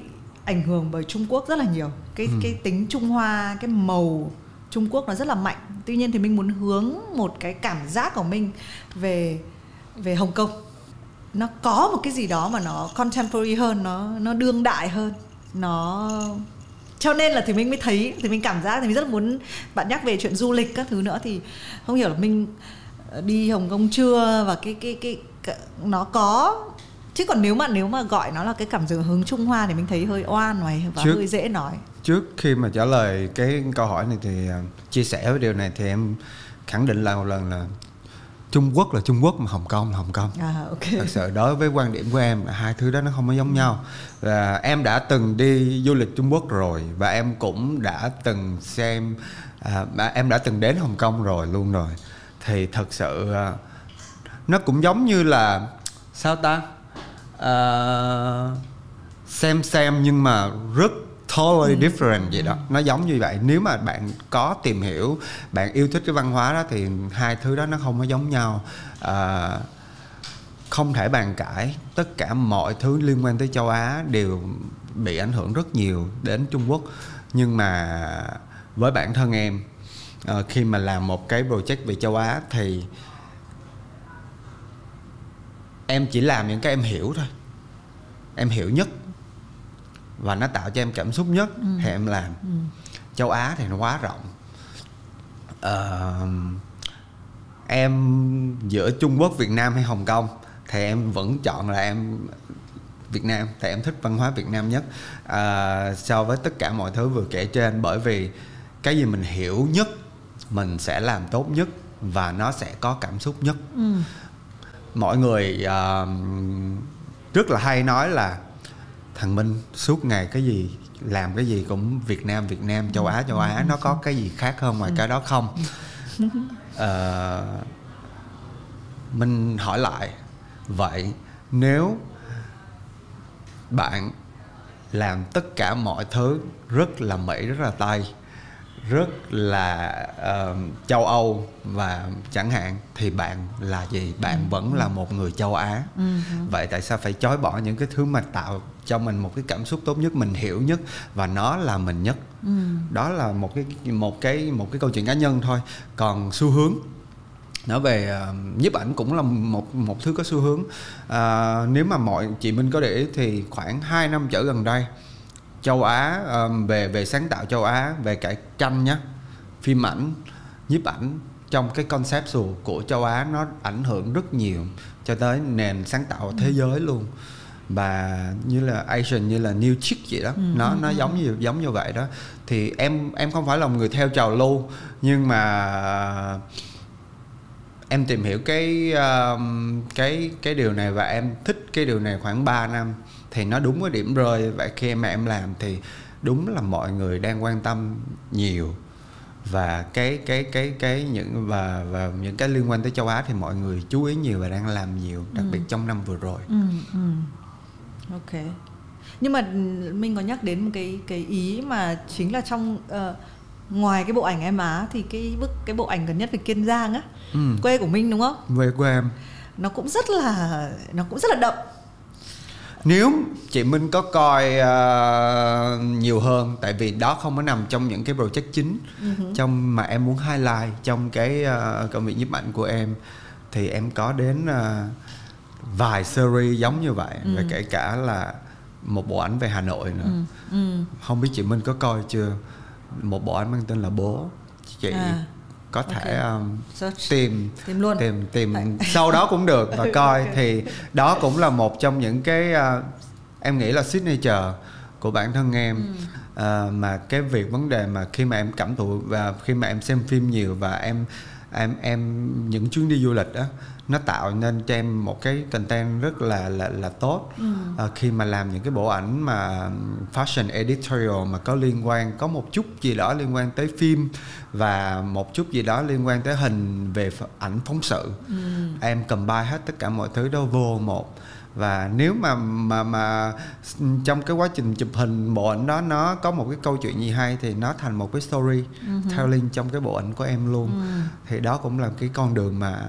ảnh hưởng bởi Trung Quốc rất là nhiều. Cái ừ. cái tính Trung Hoa cái màu Trung Quốc nó rất là mạnh. Tuy nhiên thì mình muốn hướng một cái cảm giác của mình về về Hồng Kông. Nó có một cái gì đó mà nó contemporary hơn nó nó đương đại hơn. Nó cho nên là thì mình mới thấy thì mình cảm giác thì mình rất là muốn bạn nhắc về chuyện du lịch các thứ nữa. Thì không hiểu là mình đi Hồng Kông chưa và cái cái cái, cái nó có chứ còn nếu mà nếu mà gọi nó là cái cảm giác hướng Trung Hoa thì mình thấy hơi oan này và trước, hơi dễ nói trước khi mà trả lời cái câu hỏi này thì uh, chia sẻ với điều này thì em khẳng định lại một lần là Trung Quốc là Trung Quốc mà Hồng Kông là Hồng Kông. À, okay. Thật sự đối với quan điểm của em là hai thứ đó nó không có giống nhau. Và em đã từng đi du lịch Trung Quốc rồi và em cũng đã từng xem à, em đã từng đến Hồng Kông rồi luôn rồi. Thì thật sự à, nó cũng giống như là sao ta? Uh, xem xem nhưng mà rất totally ừ. different vậy đó. Ừ. nó giống như vậy. Nếu mà bạn có tìm hiểu bạn yêu thích cái văn hóa đó thì hai thứ đó nó không có giống nhau. Uh, không thể bàn cãi. Tất cả mọi thứ liên quan tới châu Á đều bị ảnh hưởng rất nhiều đến Trung Quốc. Nhưng mà với bản thân em uh, khi mà làm một cái project về châu Á thì em chỉ làm những cái em hiểu thôi em hiểu nhất và nó tạo cho em cảm xúc nhất ừ. thì em làm ừ. châu á thì nó quá rộng uh, em giữa trung quốc việt nam hay hồng kông thì em vẫn chọn là em Việt Nam tại em thích văn hóa Việt Nam nhất uh, so với tất cả mọi thứ vừa kể trên bởi vì cái gì mình hiểu nhất mình sẽ làm tốt nhất và nó sẽ có cảm xúc nhất ừ. Mọi người uh, rất là hay nói là thằng minh suốt ngày cái gì làm cái gì cũng việt nam việt nam châu á châu á nó có cái gì khác hơn ngoài cái đó không? Uh, mình hỏi lại vậy nếu bạn làm tất cả mọi thứ rất là mỹ rất là tây rất là uh, châu âu và chẳng hạn thì bạn là gì bạn ừ. vẫn là một người châu á ừ. vậy tại sao phải chối bỏ những cái thứ mà tạo cho mình một cái cảm xúc tốt nhất mình hiểu nhất và nó là mình nhất ừ. đó là một cái một cái một cái câu chuyện cá nhân thôi còn xu hướng nói về uh, nhiếp ảnh cũng là một một thứ có xu hướng uh, nếu mà mọi chị Minh có để ý thì khoảng 2 năm trở gần đây châu Á um, về về sáng tạo châu Á về cái tranh nhá phim ảnh nhiếp ảnh trong cái conceptual của châu Á nó ảnh hưởng rất nhiều cho tới nền sáng tạo thế ừ. giới luôn và như là Asian như là New Chic vậy đó ừ, nó ừ, nó ừ. giống như giống như vậy đó thì em em không phải là một người theo trào lưu nhưng mà em tìm hiểu cái uh, cái cái điều này và em thích cái điều này khoảng 3 năm thì nó đúng cái điểm rơi vậy khi mà em làm thì đúng là mọi người đang quan tâm nhiều và cái cái cái cái những và và những cái liên quan tới châu Á thì mọi người chú ý nhiều và đang làm nhiều đặc ừ. biệt trong năm vừa rồi. Ừ, ừ. Ok. Nhưng mà mình có nhắc đến một cái cái ý mà chính là trong uh, ngoài cái bộ ảnh em á thì cái bức cái bộ ảnh gần nhất về Kiên Giang á, ừ. quê của mình đúng không? Về quê em. Nó cũng rất là nó cũng rất là đậm nếu chị Minh có coi uh, nhiều hơn tại vì đó không có nằm trong những cái project chính uh-huh. trong mà em muốn highlight trong cái uh, công việc nhiếp ảnh của em thì em có đến uh, vài series giống như vậy uh-huh. và kể cả là một bộ ảnh về Hà Nội nữa uh-huh. không biết chị Minh có coi chưa một bộ ảnh mang tên là bố chị à có thể okay. um, tìm tìm luôn tìm tìm sau đó cũng được và coi okay. thì đó cũng là một trong những cái uh, em nghĩ là signature của bản thân em ừ. uh, mà cái việc vấn đề mà khi mà em cảm thụ và khi mà em xem phim nhiều và em em em những chuyến đi du lịch đó nó tạo nên cho em một cái content rất là là là tốt ừ. à, khi mà làm những cái bộ ảnh mà fashion editorial mà có liên quan có một chút gì đó liên quan tới phim và một chút gì đó liên quan tới hình về ảnh phóng sự ừ. em combine hết tất cả mọi thứ đó vô một và nếu mà mà mà trong cái quá trình chụp hình bộ ảnh đó nó có một cái câu chuyện gì hay thì nó thành một cái story uh-huh. telling trong cái bộ ảnh của em luôn. Uh-huh. thì đó cũng là cái con đường mà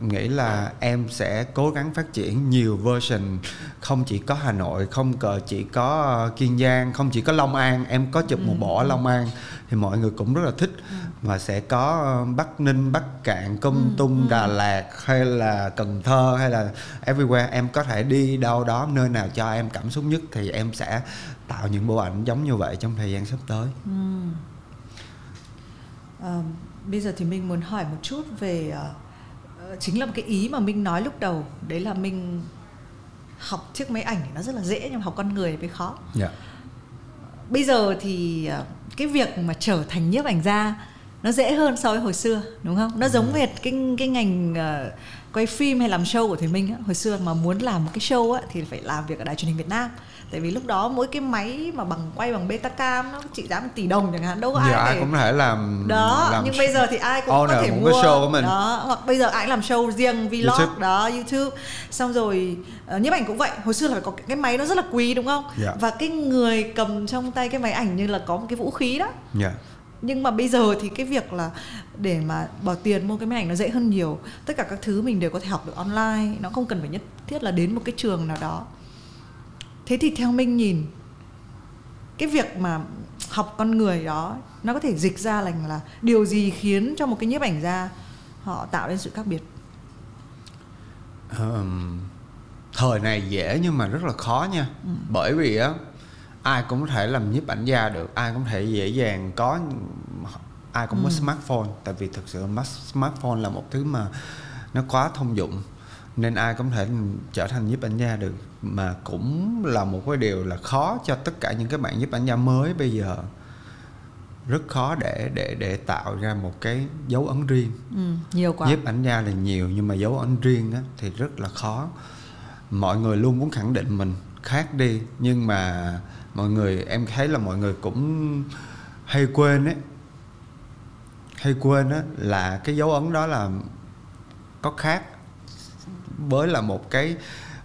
nghĩ là em sẽ cố gắng phát triển nhiều version. Không chỉ có Hà Nội không chỉ có Kiên Giang không chỉ có Long An. Em có chụp một bộ ở Long An thì mọi người cũng rất là thích và sẽ có ờ, Bắc Ninh, Bắc Cạn, Công ừ, Tung, ừ. Đà Lạt hay là Cần Thơ hay là everywhere em có thể đi đâu đó nơi nào cho em cảm xúc nhất thì em sẽ tạo những bộ ảnh giống như vậy trong thời gian sắp tới. Ừ. À, bây giờ thì mình muốn hỏi một chút về uh, chính là một cái ý mà mình nói lúc đầu đấy là mình học chiếc máy ảnh thì nó rất là dễ nhưng học con người mới khó. Yeah. Bây giờ thì uh, cái việc mà trở thành nhiếp ảnh gia nó dễ hơn so với hồi xưa đúng không? Nó giống ừ. cái cái ngành uh, quay phim hay làm show của thầy Minh á, hồi xưa mà muốn làm một cái show á, thì phải làm việc ở đài truyền hình Việt Nam tại vì lúc đó mỗi cái máy mà bằng quay bằng beta cam nó trị giá một tỷ đồng chẳng hạn đâu có ai, ai để... cũng có thể làm đó làm nhưng bây giờ thì ai cũng có thể mua show của mình đó hoặc bây giờ ai làm show riêng vlog YouTube. đó youtube xong rồi uh, nhiếp ảnh cũng vậy hồi xưa là phải có cái máy nó rất là quý đúng không yeah. Dạ. và cái người cầm trong tay cái máy ảnh như là có một cái vũ khí đó yeah dạ. nhưng mà bây giờ thì cái việc là để mà bỏ tiền mua cái máy ảnh nó dễ hơn nhiều tất cả các thứ mình đều có thể học được online nó không cần phải nhất thiết là đến một cái trường nào đó thế thì theo minh nhìn cái việc mà học con người đó nó có thể dịch ra là là điều gì khiến cho một cái nhiếp ảnh gia họ tạo nên sự khác biệt um, thời này dễ nhưng mà rất là khó nha ừ. bởi vì á ai cũng có thể làm nhiếp ảnh gia được ai cũng thể dễ dàng có ai cũng ừ. có smartphone tại vì thực sự smartphone là một thứ mà nó quá thông dụng nên ai cũng thể trở thành nhiếp ảnh gia được. Mà cũng là một cái điều là khó cho tất cả những cái bạn nhiếp ảnh gia mới bây giờ. Rất khó để để để tạo ra một cái dấu ấn riêng. Ừ, nhiều quá. Nhiếp ảnh gia là nhiều nhưng mà dấu ấn riêng á, thì rất là khó. Mọi người luôn muốn khẳng định mình khác đi nhưng mà mọi người em thấy là mọi người cũng hay quên ấy hay quên á là cái dấu ấn đó là có khác với là một cái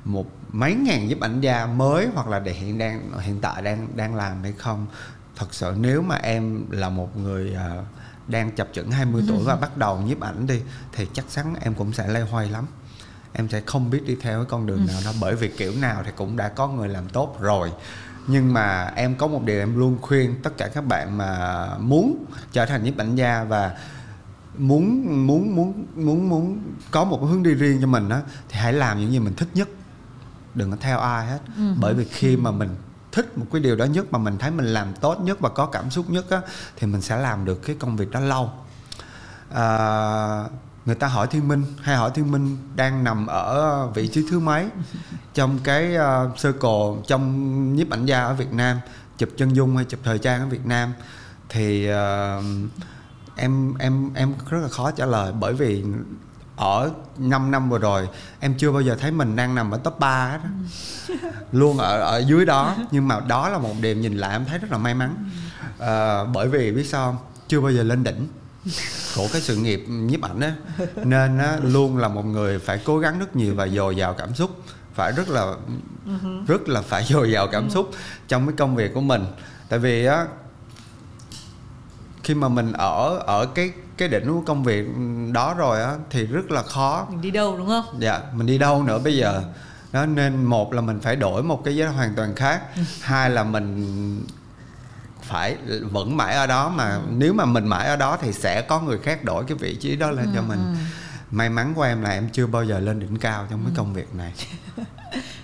một mấy ngàn giúp ảnh gia mới hoặc là để hiện đang hiện tại đang đang làm hay không. Thật sự nếu mà em là một người uh, đang chập chững 20 tuổi và bắt đầu nhiếp ảnh đi thì chắc chắn em cũng sẽ lay hoay lắm. Em sẽ không biết đi theo cái con đường nào đó bởi vì kiểu nào thì cũng đã có người làm tốt rồi. Nhưng mà em có một điều em luôn khuyên tất cả các bạn mà muốn trở thành nhiếp ảnh gia và muốn muốn muốn muốn muốn có một hướng đi riêng cho mình á thì hãy làm những gì mình thích nhất. Đừng có theo ai hết. Ừ. bởi vì khi mà mình thích một cái điều đó nhất mà mình thấy mình làm tốt nhất và có cảm xúc nhất á thì mình sẽ làm được cái công việc đó lâu. À, người ta hỏi thiên minh hay hỏi thiên minh đang nằm ở vị trí thứ mấy? Trong cái uh, circle trong nhiếp ảnh gia ở việt nam chụp chân dung hay chụp thời trang ở việt nam thì uh, em em em rất là khó trả lời bởi vì ở 5 năm vừa rồi em chưa bao giờ thấy mình đang nằm ở top 3 hết luôn ở ở dưới đó. Nhưng mà đó là một điểm nhìn lại em thấy rất là may mắn. À, bởi vì biết sao không? chưa bao giờ lên đỉnh của cái sự nghiệp nhiếp ảnh á. Nên á, luôn là một người phải cố gắng rất nhiều và dồi dào cảm xúc. Phải rất là rất là phải dồi dào cảm xúc trong cái công việc của mình. Tại vì á khi mà mình ở ở cái cái đỉnh của công việc đó rồi á thì rất là khó mình đi đâu đúng không dạ mình đi đâu nữa bây giờ đó nên một là mình phải đổi một cái giới hoàn toàn khác ừ. hai là mình phải vẫn mãi ở đó mà ừ. nếu mà mình mãi ở đó thì sẽ có người khác đổi cái vị trí đó lên ừ, cho mình ừ. may mắn của em là em chưa bao giờ lên đỉnh cao trong cái ừ. công việc này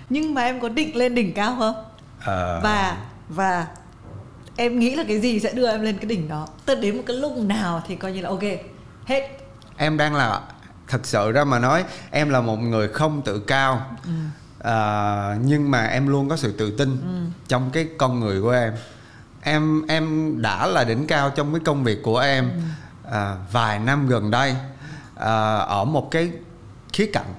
nhưng mà em có định lên đỉnh cao không ờ... và và em nghĩ là cái gì sẽ đưa em lên cái đỉnh đó tới đến một cái lúc nào thì coi như là ok hết em đang là thật sự ra mà nói em là một người không tự cao ừ. à, nhưng mà em luôn có sự tự tin ừ. trong cái con người của em em em đã là đỉnh cao trong cái công việc của em ừ. à, vài năm gần đây à, ở một cái khía cạnh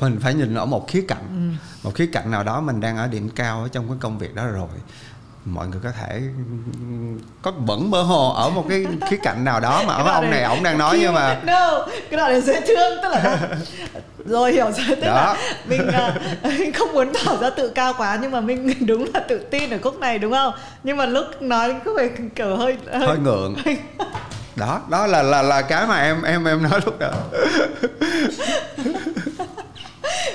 mình phải nhìn ở một khía cạnh ừ. một khía cạnh nào đó mình đang ở điểm cao ở trong cái công việc đó rồi mọi người có thể có vẫn mơ hồ ở một cái khía cạnh nào đó mà cái ông này ổng đang nói nhưng mà no, cái đoạn này dễ thương tức là rồi hiểu rồi tức đó. là mình uh, mình không muốn tỏ ra tự cao quá nhưng mà mình đúng là tự tin ở khúc này đúng không? Nhưng mà lúc nói có phải kiểu hơi hơi, hơi ngượng. đó đó là là là cái mà em em em nói lúc đó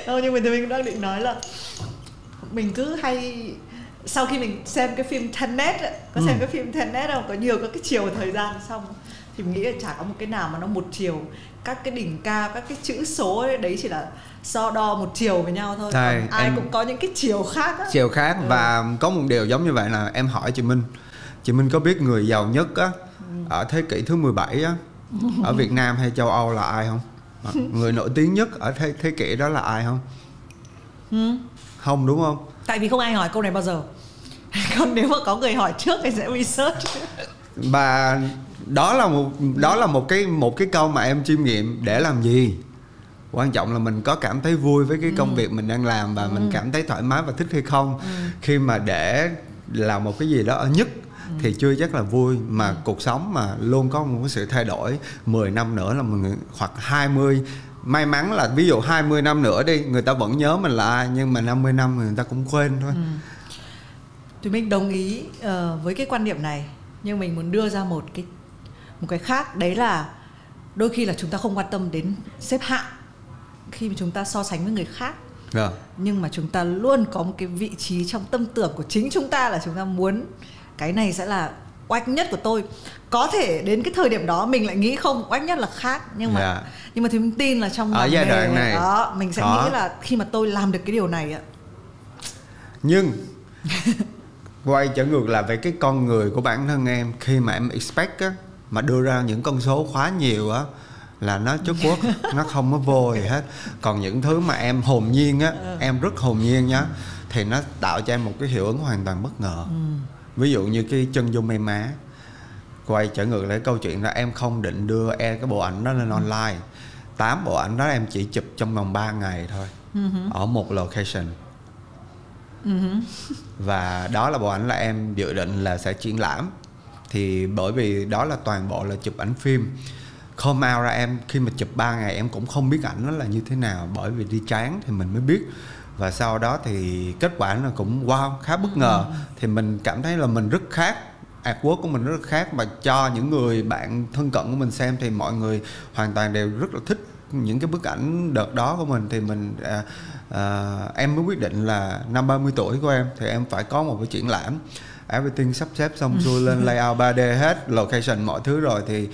đâu nhưng mà thì mình đang định nói là mình cứ hay sau khi mình xem cái phim Tenet có ừ. xem cái phim Tenet không có nhiều các cái chiều thời gian xong thì mình nghĩ là chả có một cái nào mà nó một chiều các cái đỉnh cao các cái chữ số ấy, đấy chỉ là so đo một chiều với nhau thôi Đây, ai em... cũng có những cái chiều khác á. chiều khác ừ. và có một điều giống như vậy là em hỏi chị Minh chị Minh có biết người giàu nhất á ừ. ở thế kỷ thứ 17 á ở Việt Nam hay châu Âu là ai không người nổi tiếng nhất ở thế thế kỷ đó là ai không ừ. không đúng không tại vì không ai hỏi câu này bao giờ còn nếu mà có người hỏi trước thì sẽ research và đó là một đó là một cái một cái câu mà em chiêm nghiệm để làm gì quan trọng là mình có cảm thấy vui với cái công ừ. việc mình đang làm và ừ. mình cảm thấy thoải mái và thích hay không ừ. khi mà để làm một cái gì đó ở nhất ừ. thì chưa chắc là vui mà ừ. cuộc sống mà luôn có một sự thay đổi 10 năm nữa là mình hoặc 20 may mắn là ví dụ 20 năm nữa đi người ta vẫn nhớ mình là ai nhưng mà 50 năm người ta cũng quên thôi. Ừ. Thì mình đồng ý uh, với cái quan điểm này nhưng mình muốn đưa ra một cái một cái khác đấy là đôi khi là chúng ta không quan tâm đến xếp hạng khi mà chúng ta so sánh với người khác. Yeah. Vâng. Nhưng mà chúng ta luôn có một cái vị trí trong tâm tưởng của chính chúng ta là chúng ta muốn cái này sẽ là oách nhất của tôi có thể đến cái thời điểm đó mình lại nghĩ không oách nhất là khác nhưng mà yeah. Dạ. nhưng mà thì mình tin là trong ở giai đoạn này đó mình sẽ có. nghĩ là khi mà tôi làm được cái điều này ạ nhưng quay trở ngược lại về cái con người của bản thân em khi mà em expect á mà đưa ra những con số quá nhiều á là nó chút quốc nó không có vô gì hết còn những thứ mà em hồn nhiên á ừ. em rất hồn nhiên nhá thì nó tạo cho em một cái hiệu ứng hoàn toàn bất ngờ ừ ví dụ như cái chân dung may má quay trở ngược lại câu chuyện là em không định đưa e cái bộ ảnh đó lên online. Tám bộ ảnh đó em chỉ chụp trong vòng 3 ngày thôi ở một location. Và đó là bộ ảnh là em dự định là sẽ triển lãm. Thì bởi vì đó là toàn bộ là chụp ảnh phim. Come out ra em khi mà chụp 3 ngày em cũng không biết ảnh nó là như thế nào. Bởi vì đi chán thì mình mới biết và sau đó thì kết quả nó cũng wow khá bất ngờ. Thì mình cảm thấy là mình rất khác artwork của mình rất khác. Và cho những người bạn thân cận của mình xem thì mọi người hoàn toàn đều rất là thích những cái bức ảnh đợt đó của mình. Thì mình à, à, em mới quyết định là năm 30 tuổi của em thì em phải có một cái triển lãm everything sắp xếp xong xuôi lên layout 3D hết location mọi thứ rồi thì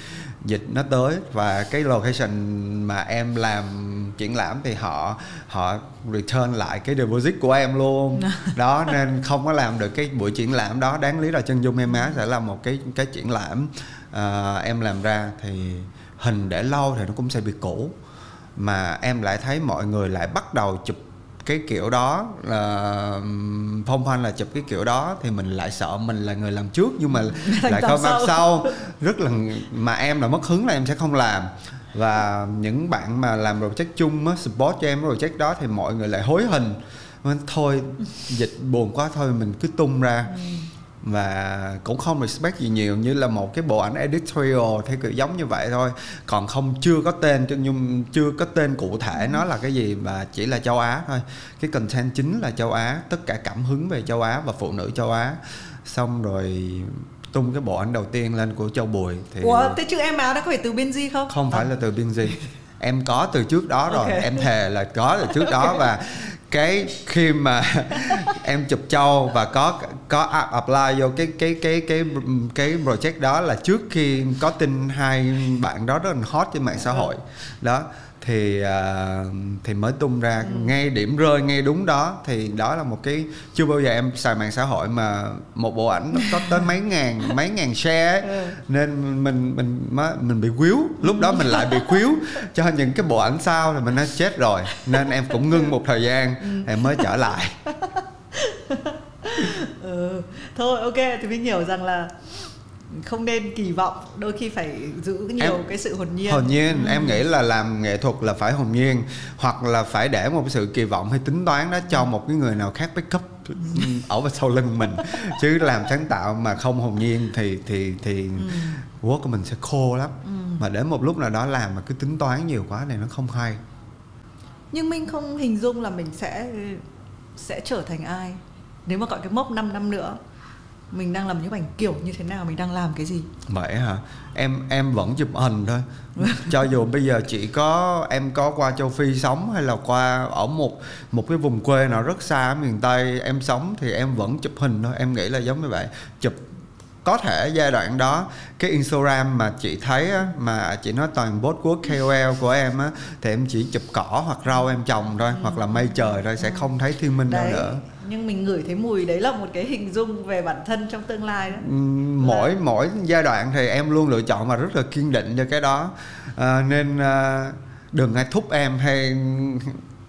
dịch nó tới. Và cái location mà em làm triển lãm thì họ họ return lại cái deposit của em luôn. Đó nên không có làm được cái buổi triển lãm đó. Đáng lý là chân dung em á sẽ là một cái cái triển lãm à, em làm ra thì hình để lâu thì nó cũng sẽ bị cũ. Mà em lại thấy mọi người lại bắt đầu chụp cái kiểu đó là phong phanh là chụp cái kiểu đó thì mình lại sợ mình là người làm trước nhưng mà lại không làm sau. rất là mà em là mất hứng là em sẽ không làm. Và những bạn mà làm project chung á support cho em project đó thì mọi người lại hối hình thôi dịch buồn quá thôi mình cứ tung ra và cũng không respect gì nhiều như là một cái bộ ảnh editorial theo kiểu giống như vậy thôi. Còn không chưa có tên nhưng chưa có tên cụ thể nó là cái gì mà chỉ là châu Á thôi. Cái content chính là châu Á tất cả cảm hứng về châu Á và phụ nữ châu Á. Xong rồi tung cái bộ ảnh đầu tiên lên của Châu Bùi thì Ủa, thế chữ em áo đó có phải từ Binz không? Không phải là từ Binz em có từ trước đó rồi okay. em thề là có từ trước đó và cái khi mà em chụp châu và có có apply vô cái cái cái cái cái project đó là trước khi có tin hai bạn đó rất là hot trên mạng xã hội. Đó thì uh, thì mới tung ra ừ. ngay điểm rơi ngay đúng đó thì đó là một cái chưa bao giờ em xài mạng xã hội mà một bộ ảnh nó có tới mấy ngàn mấy ngàn share ấy. Ừ. nên mình mình mới mình bị quýu lúc đó mình lại bị quýu cho những cái bộ ảnh sau thì mình đã chết rồi nên em cũng ngưng một thời gian ừ. em mới trở lại ừ. thôi ok thì mình hiểu rằng là không nên kỳ vọng đôi khi phải giữ nhiều em, cái sự hồn nhiên hồn nhiên ừ. em nghĩ là làm nghệ thuật là phải hồn nhiên hoặc là phải để một sự kỳ vọng hay tính toán đó cho một cái người nào khác backup ừ. ở vào sau lưng mình chứ làm sáng tạo mà không hồn nhiên thì thì thì ừ. work của mình sẽ khô lắm ừ. mà đến một lúc nào đó làm mà cứ tính toán nhiều quá này nó không hay nhưng mình không hình dung là mình sẽ sẽ trở thành ai nếu mà gọi cái mốc 5 năm nữa mình đang làm những ảnh kiểu như thế nào? Mình đang làm cái gì? Vậy hả? Em em vẫn chụp hình thôi. Cho dù bây giờ chỉ có em có qua châu phi sống hay là qua ở một một cái vùng quê nào rất xa ở miền tây em sống thì em vẫn chụp hình thôi. Em nghĩ là giống như vậy. Chụp có thể giai đoạn đó cái Instagram mà chị thấy á, mà chị nói toàn bot của KOL của em á thì em chỉ chụp cỏ hoặc rau em trồng thôi ừ. hoặc là mây trời thôi sẽ không thấy thiên minh đâu nữa nhưng mình ngửi thấy mùi đấy là một cái hình dung về bản thân trong tương lai đó. Ừ, mỗi là... mỗi giai đoạn thì em luôn lựa chọn và rất là kiên định cho cái đó. À, nên à, đừng ai thúc em hay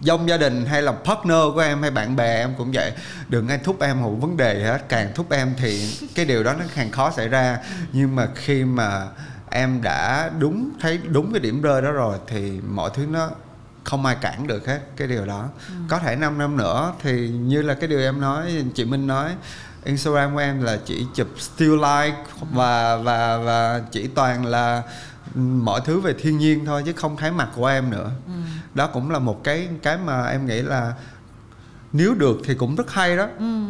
dông gia đình hay là partner của em hay bạn bè em cũng vậy. Đừng ai thúc em một vấn đề hết. Càng thúc em thì cái điều đó nó càng khó xảy ra. Nhưng mà khi mà em đã đúng thấy đúng cái điểm rơi đó rồi thì mọi thứ nó không ai cản được hết cái điều đó ừ. có thể 5 năm nữa thì như là cái điều em nói chị Minh nói Instagram của em là chỉ chụp still life và và và chỉ toàn là mọi thứ về thiên nhiên thôi chứ không thấy mặt của em nữa ừ. đó cũng là một cái cái mà em nghĩ là nếu được thì cũng rất hay đó ừ.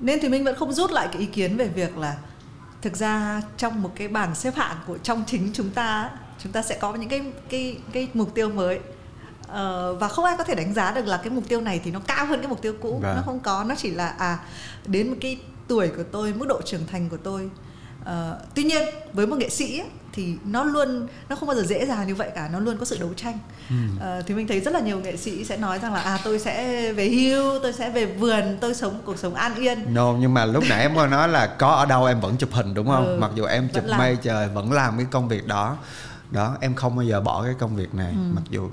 nên thì mình vẫn không rút lại cái ý kiến về việc là thực ra trong một cái bảng xếp hạng của trong chính chúng ta chúng ta sẽ có những cái cái cái mục tiêu mới. Uh, và không ai có thể đánh giá được là cái mục tiêu này thì nó cao hơn cái mục tiêu cũ. Vâng. nó không có nó chỉ là à đến một cái tuổi của tôi mức độ trưởng thành của tôi. Uh, tuy nhiên với một nghệ sĩ ấy, thì nó luôn nó không bao giờ dễ dàng như vậy cả nó luôn có sự đấu tranh. Ừ. uh, thì mình thấy rất là nhiều nghệ sĩ sẽ nói rằng là à tôi sẽ về hưu tôi sẽ về vườn tôi sống cuộc sống an yên. No nhưng mà lúc nãy em có nói là có ở đâu em vẫn chụp hình đúng không? Ừ, mặc dù em chụp mây trời vẫn làm cái công việc đó đó em không bao giờ bỏ cái công việc này ừ. mặc dù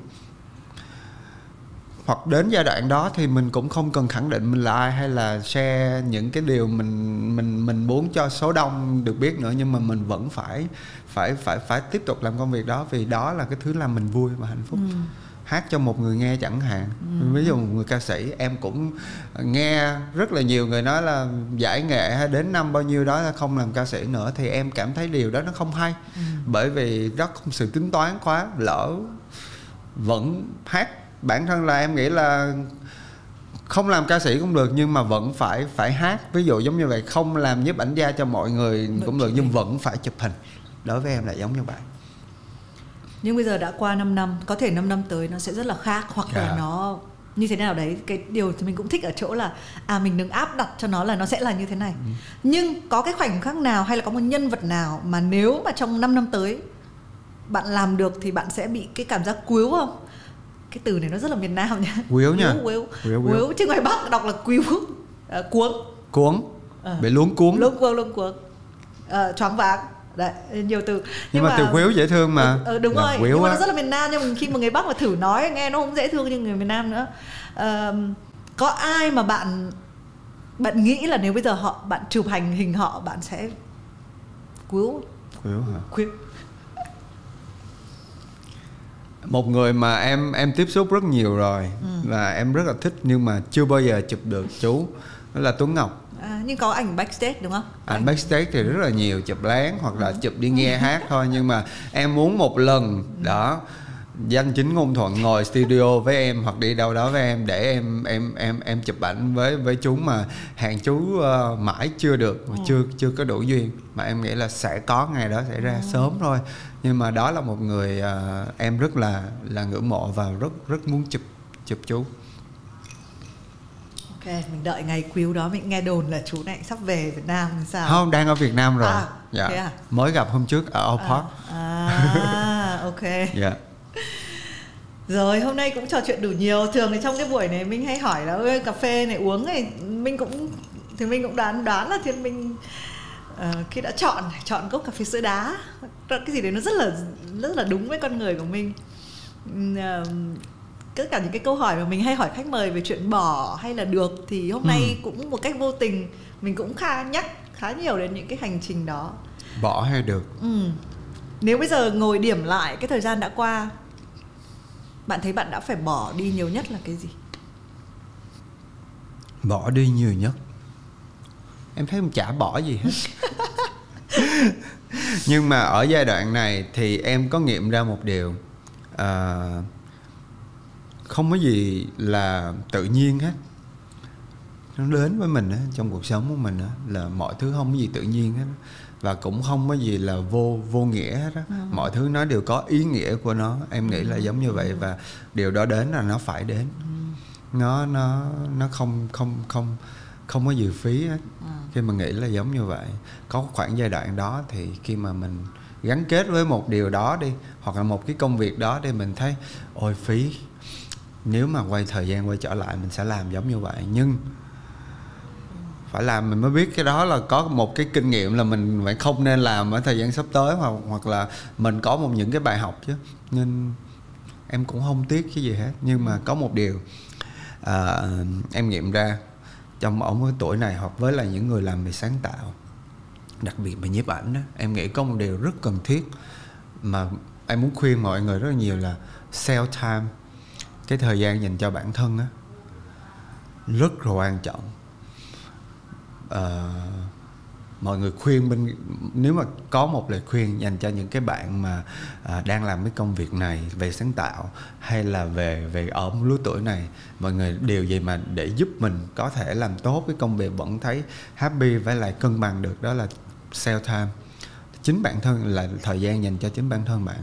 hoặc đến giai đoạn đó thì mình cũng không cần khẳng định mình là ai hay là share những cái điều mình mình mình muốn cho số đông được biết nữa nhưng mà mình vẫn phải phải phải phải tiếp tục làm công việc đó vì đó là cái thứ làm mình vui và hạnh phúc ừ. Hát cho một người nghe chẳng hạn. Ừ. ví dụ một người ca sĩ em cũng nghe rất là nhiều người nói là giải nghệ hay đến năm bao nhiêu đó không làm ca sĩ nữa thì em cảm thấy điều đó nó không hay. Ừ. bởi vì rất không sự tính toán quá lỡ vẫn hát. Bản thân là em nghĩ là không làm ca sĩ cũng được nhưng mà vẫn phải phải hát. Ví dụ giống như vậy không làm nhiếp ảnh gia cho mọi người cũng được nhưng vẫn phải chụp hình. Đối với em là giống như vậy nhưng bây giờ đã qua 5 năm có thể 5 năm tới nó sẽ rất là khác hoặc yeah. là dạ. nó như thế nào đấy. Cái điều thì mình cũng thích ở chỗ là à mình đừng áp đặt cho nó là nó sẽ là như thế này. Ừ. nhưng có cái khoảnh khắc nào hay là có một nhân vật nào mà nếu mà trong 5 năm tới bạn làm được thì bạn sẽ bị cái cảm giác cứu không? Cái từ này nó rất là miền Nam nhá. Quýu nha. Quýu quýu, quýu. chứ ngoài Bắc đọc là quýu à, cuống. Cuống. À. bị luống cuống. Luống cuống luống cuống. À, choáng váng đấy nhiều từ. Nhưng, nhưng mà, mà từ quýu dễ thương mà. Ừ, đúng rồi. Nhưng mà nó rất là miền Nam nhưng mà khi mà người Bắc mà thử nói nghe nó cũng dễ thương như người miền Nam nữa. À, có ai mà bạn bạn nghĩ là nếu bây giờ họ bạn chụp hành hình họ bạn sẽ quýu quýu hả? Quýu một người mà em em tiếp xúc rất nhiều rồi ừ. là em rất là thích nhưng mà chưa bao giờ chụp được chú đó là Tuấn Ngọc À, nhưng có ảnh backstage đúng không? Ảnh backstage thì rất là nhiều chụp lén hoặc là ừ. chụp đi nghe hát thôi nhưng mà em muốn một lần đó danh chính ngôn thuận ngồi studio với em hoặc đi đâu đó với em để em em em em chụp ảnh với với chúng mà hàng chú uh, mãi chưa được ừ. chưa chưa có đủ duyên mà em nghĩ là sẽ có ngày đó xảy ra ừ. sớm thôi nhưng mà đó là một người uh, em rất là là ngưỡng mộ và rất rất muốn chụp chụp chú Ok, mình đợi ngày cứu đó mình nghe đồn là chú này sắp về Việt Nam sao? Không, đang ở Việt Nam rồi. À, dạ. À? Mới gặp hôm trước ở Park. À, à ok. Dạ. Rồi hôm nay cũng trò chuyện đủ nhiều. Thường thì trong cái buổi này mình hay hỏi là ơi cà phê này uống này mình cũng thì mình cũng đoán đoán là thiên minh uh, khi đã chọn chọn cốc cà phê sữa đá cái gì đấy nó rất là rất là đúng với con người của mình uh, tất cả những cái câu hỏi mà mình hay hỏi khách mời về chuyện bỏ hay là được thì hôm nay ừ. cũng một cách vô tình mình cũng khá nhắc khá nhiều đến những cái hành trình đó. Bỏ hay được? Ừ. nếu bây giờ ngồi điểm lại cái thời gian đã qua bạn thấy bạn đã phải bỏ đi nhiều nhất là cái gì? Bỏ đi nhiều nhất? Em thấy không chả bỏ gì hết. Nhưng mà ở giai đoạn này thì em có nghiệm ra một điều. À, không có gì là tự nhiên hết nó đến với mình á, trong cuộc sống của mình á, là mọi thứ không có gì tự nhiên hết và cũng không có gì là vô vô nghĩa hết á. Ừ. mọi thứ nó đều có ý nghĩa của nó em nghĩ là giống như vậy và điều đó đến là nó phải đến ừ. nó nó nó không không không không có gì phí hết ừ. khi mà nghĩ là giống như vậy có khoảng giai đoạn đó thì khi mà mình gắn kết với một điều đó đi hoặc là một cái công việc đó thì mình thấy ôi phí nếu mà quay thời gian quay trở lại mình sẽ làm giống như vậy. Nhưng phải làm mình mới biết cái đó là có một cái kinh nghiệm là mình phải không nên làm ở thời gian sắp tới hoặc hoặc là mình có một những cái bài học chứ. Nên em cũng không tiếc cái gì hết. Nhưng mà có một điều à, em nghiệm ra trong ở cái tuổi này hoặc với là những người làm về sáng tạo đặc biệt về nhiếp ảnh đó em nghĩ có một điều rất cần thiết mà em muốn khuyên mọi người rất là nhiều là sell time cái thời gian dành cho bản thân á rất là quan trọng. À, mọi người khuyên bên nếu mà có một lời khuyên dành cho những cái bạn mà à, đang làm cái công việc này về sáng tạo hay là về về ở lứa tuổi này mọi người điều gì mà để giúp mình có thể làm tốt cái công việc vẫn thấy happy với lại cân bằng được đó là self time. Chính bản thân là thời gian dành cho chính bản thân bạn.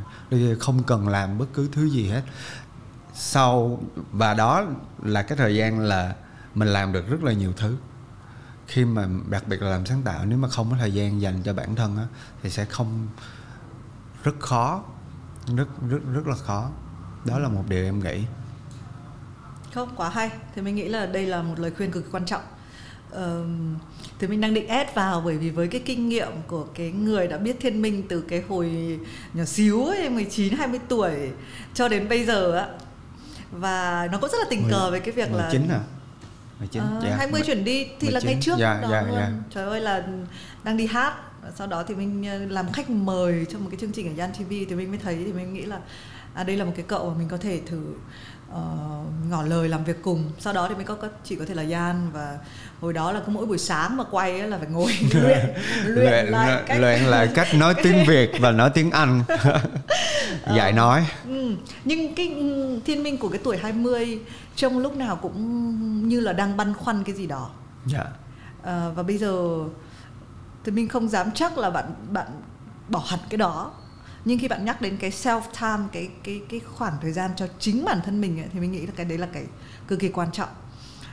Không cần làm bất cứ thứ gì hết sau và đó là cái thời gian là mình làm được rất là nhiều thứ. Khi mà đặc biệt là làm sáng tạo nếu mà không có thời gian dành cho bản thân á thì sẽ không rất khó rất rất rất là khó. Đó là một điều em nghĩ. Không quá hay. Thì mình nghĩ là đây là một lời khuyên cực quan trọng. Ờ, thì mình đang định ép vào bởi vì với cái kinh nghiệm của cái người đã biết thiên minh từ cái hồi nhỏ xíu ấy 19 20 tuổi cho đến bây giờ á và nó cũng rất là tình cờ với cái việc là 19 à 19 Ờ, dạ. 20 chuyển đi thì là 19, ngày trước dạ, đó dạ, luôn dạ. trời ơi là đang đi hát sau đó thì mình ờ, làm khách mời trong một cái chương trình ở Yan TV thì mình mới thấy thì mình nghĩ là à đây là một cái cậu mà mình có thể thử ờ, ngỏ lời làm việc cùng sau đó thì mình có, có chỉ có thể là Yan và hồi đó là cứ mỗi buổi sáng mà quay ấy là phải ngồi luyện luyện, luyện lại cách luyện lại cách nói tiếng Việt và nói tiếng Anh Ờ. dạy nói Ừ. Nhưng cái ừ, thiên minh của cái tuổi 20 trông lúc nào cũng như là đang băn khoăn cái gì đó. dạ Ờ, và bây giờ thì mình không dám chắc là bạn bạn bỏ hẳn cái đó. Nhưng khi bạn nhắc đến cái self time cái cái cái khoảng thời gian cho chính bản thân mình ấy, thì mình nghĩ là cái đấy là cái cực kỳ quan trọng.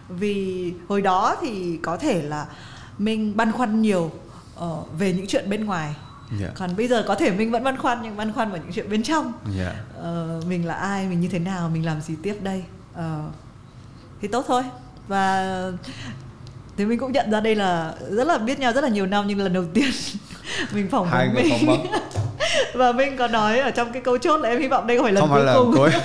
Vì hồi đó thì có thể là mình băn khoăn nhiều ờ, về những chuyện bên ngoài. dạ Còn bây giờ có thể mình vẫn băn khoăn nhưng băn khoăn vào những chuyện bên trong. Dạ Ờ, mình là ai mình như thế nào mình làm gì tiếp đây? Ờ, thì tốt thôi. Và thì mình cũng nhận ra đây là rất là biết nhau rất là nhiều năm nhưng lần đầu tiên mình phỏng vấn mình. phỏng vấn và mình có nói ở trong cái câu chốt là em hy vọng đây không phải lần không cuối là cùng. cuối.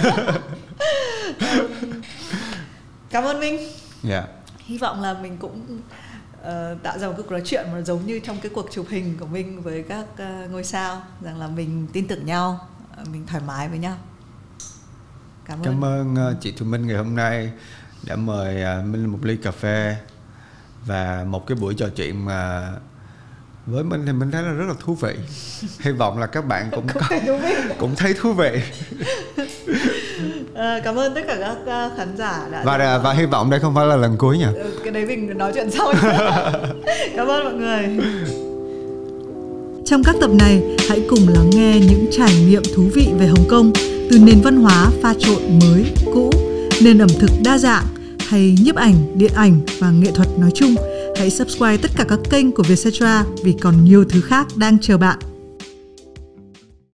Cảm ơn minh. Dạ. Hy vọng là mình cũng ờ, tạo ra một cuộc nói chuyện mà giống như trong cái cuộc chụp hình của mình với các ờ, ngôi sao rằng là mình tin tưởng nhau ờ, mình thoải mái với nhau. Cảm ơn. cảm ơn chị Thu Minh ngày hôm nay đã mời Minh một ly cà phê và một cái buổi trò chuyện mà với mình thì mình thấy là rất là thú vị. Hy vọng là các bạn cũng có, thú vị. cũng thấy thú vị. Ờ, cảm ơn tất cả các ờ, khán giả đã và đã- và hy vọng đây không phải là lần cuối nha. Ừ, cái đấy mình nói chuyện sau cảm ơn mọi người. Trong các tập này hãy cùng lắng nghe những trải nghiệm thú vị về Hồng Kông từ nền văn hóa pha trộn mới cũ nền ẩm thực đa dạng hay nhiếp ảnh điện ảnh và nghệ thuật nói chung hãy subscribe tất cả các kênh của Vietcetera vì còn nhiều thứ khác đang chờ bạn.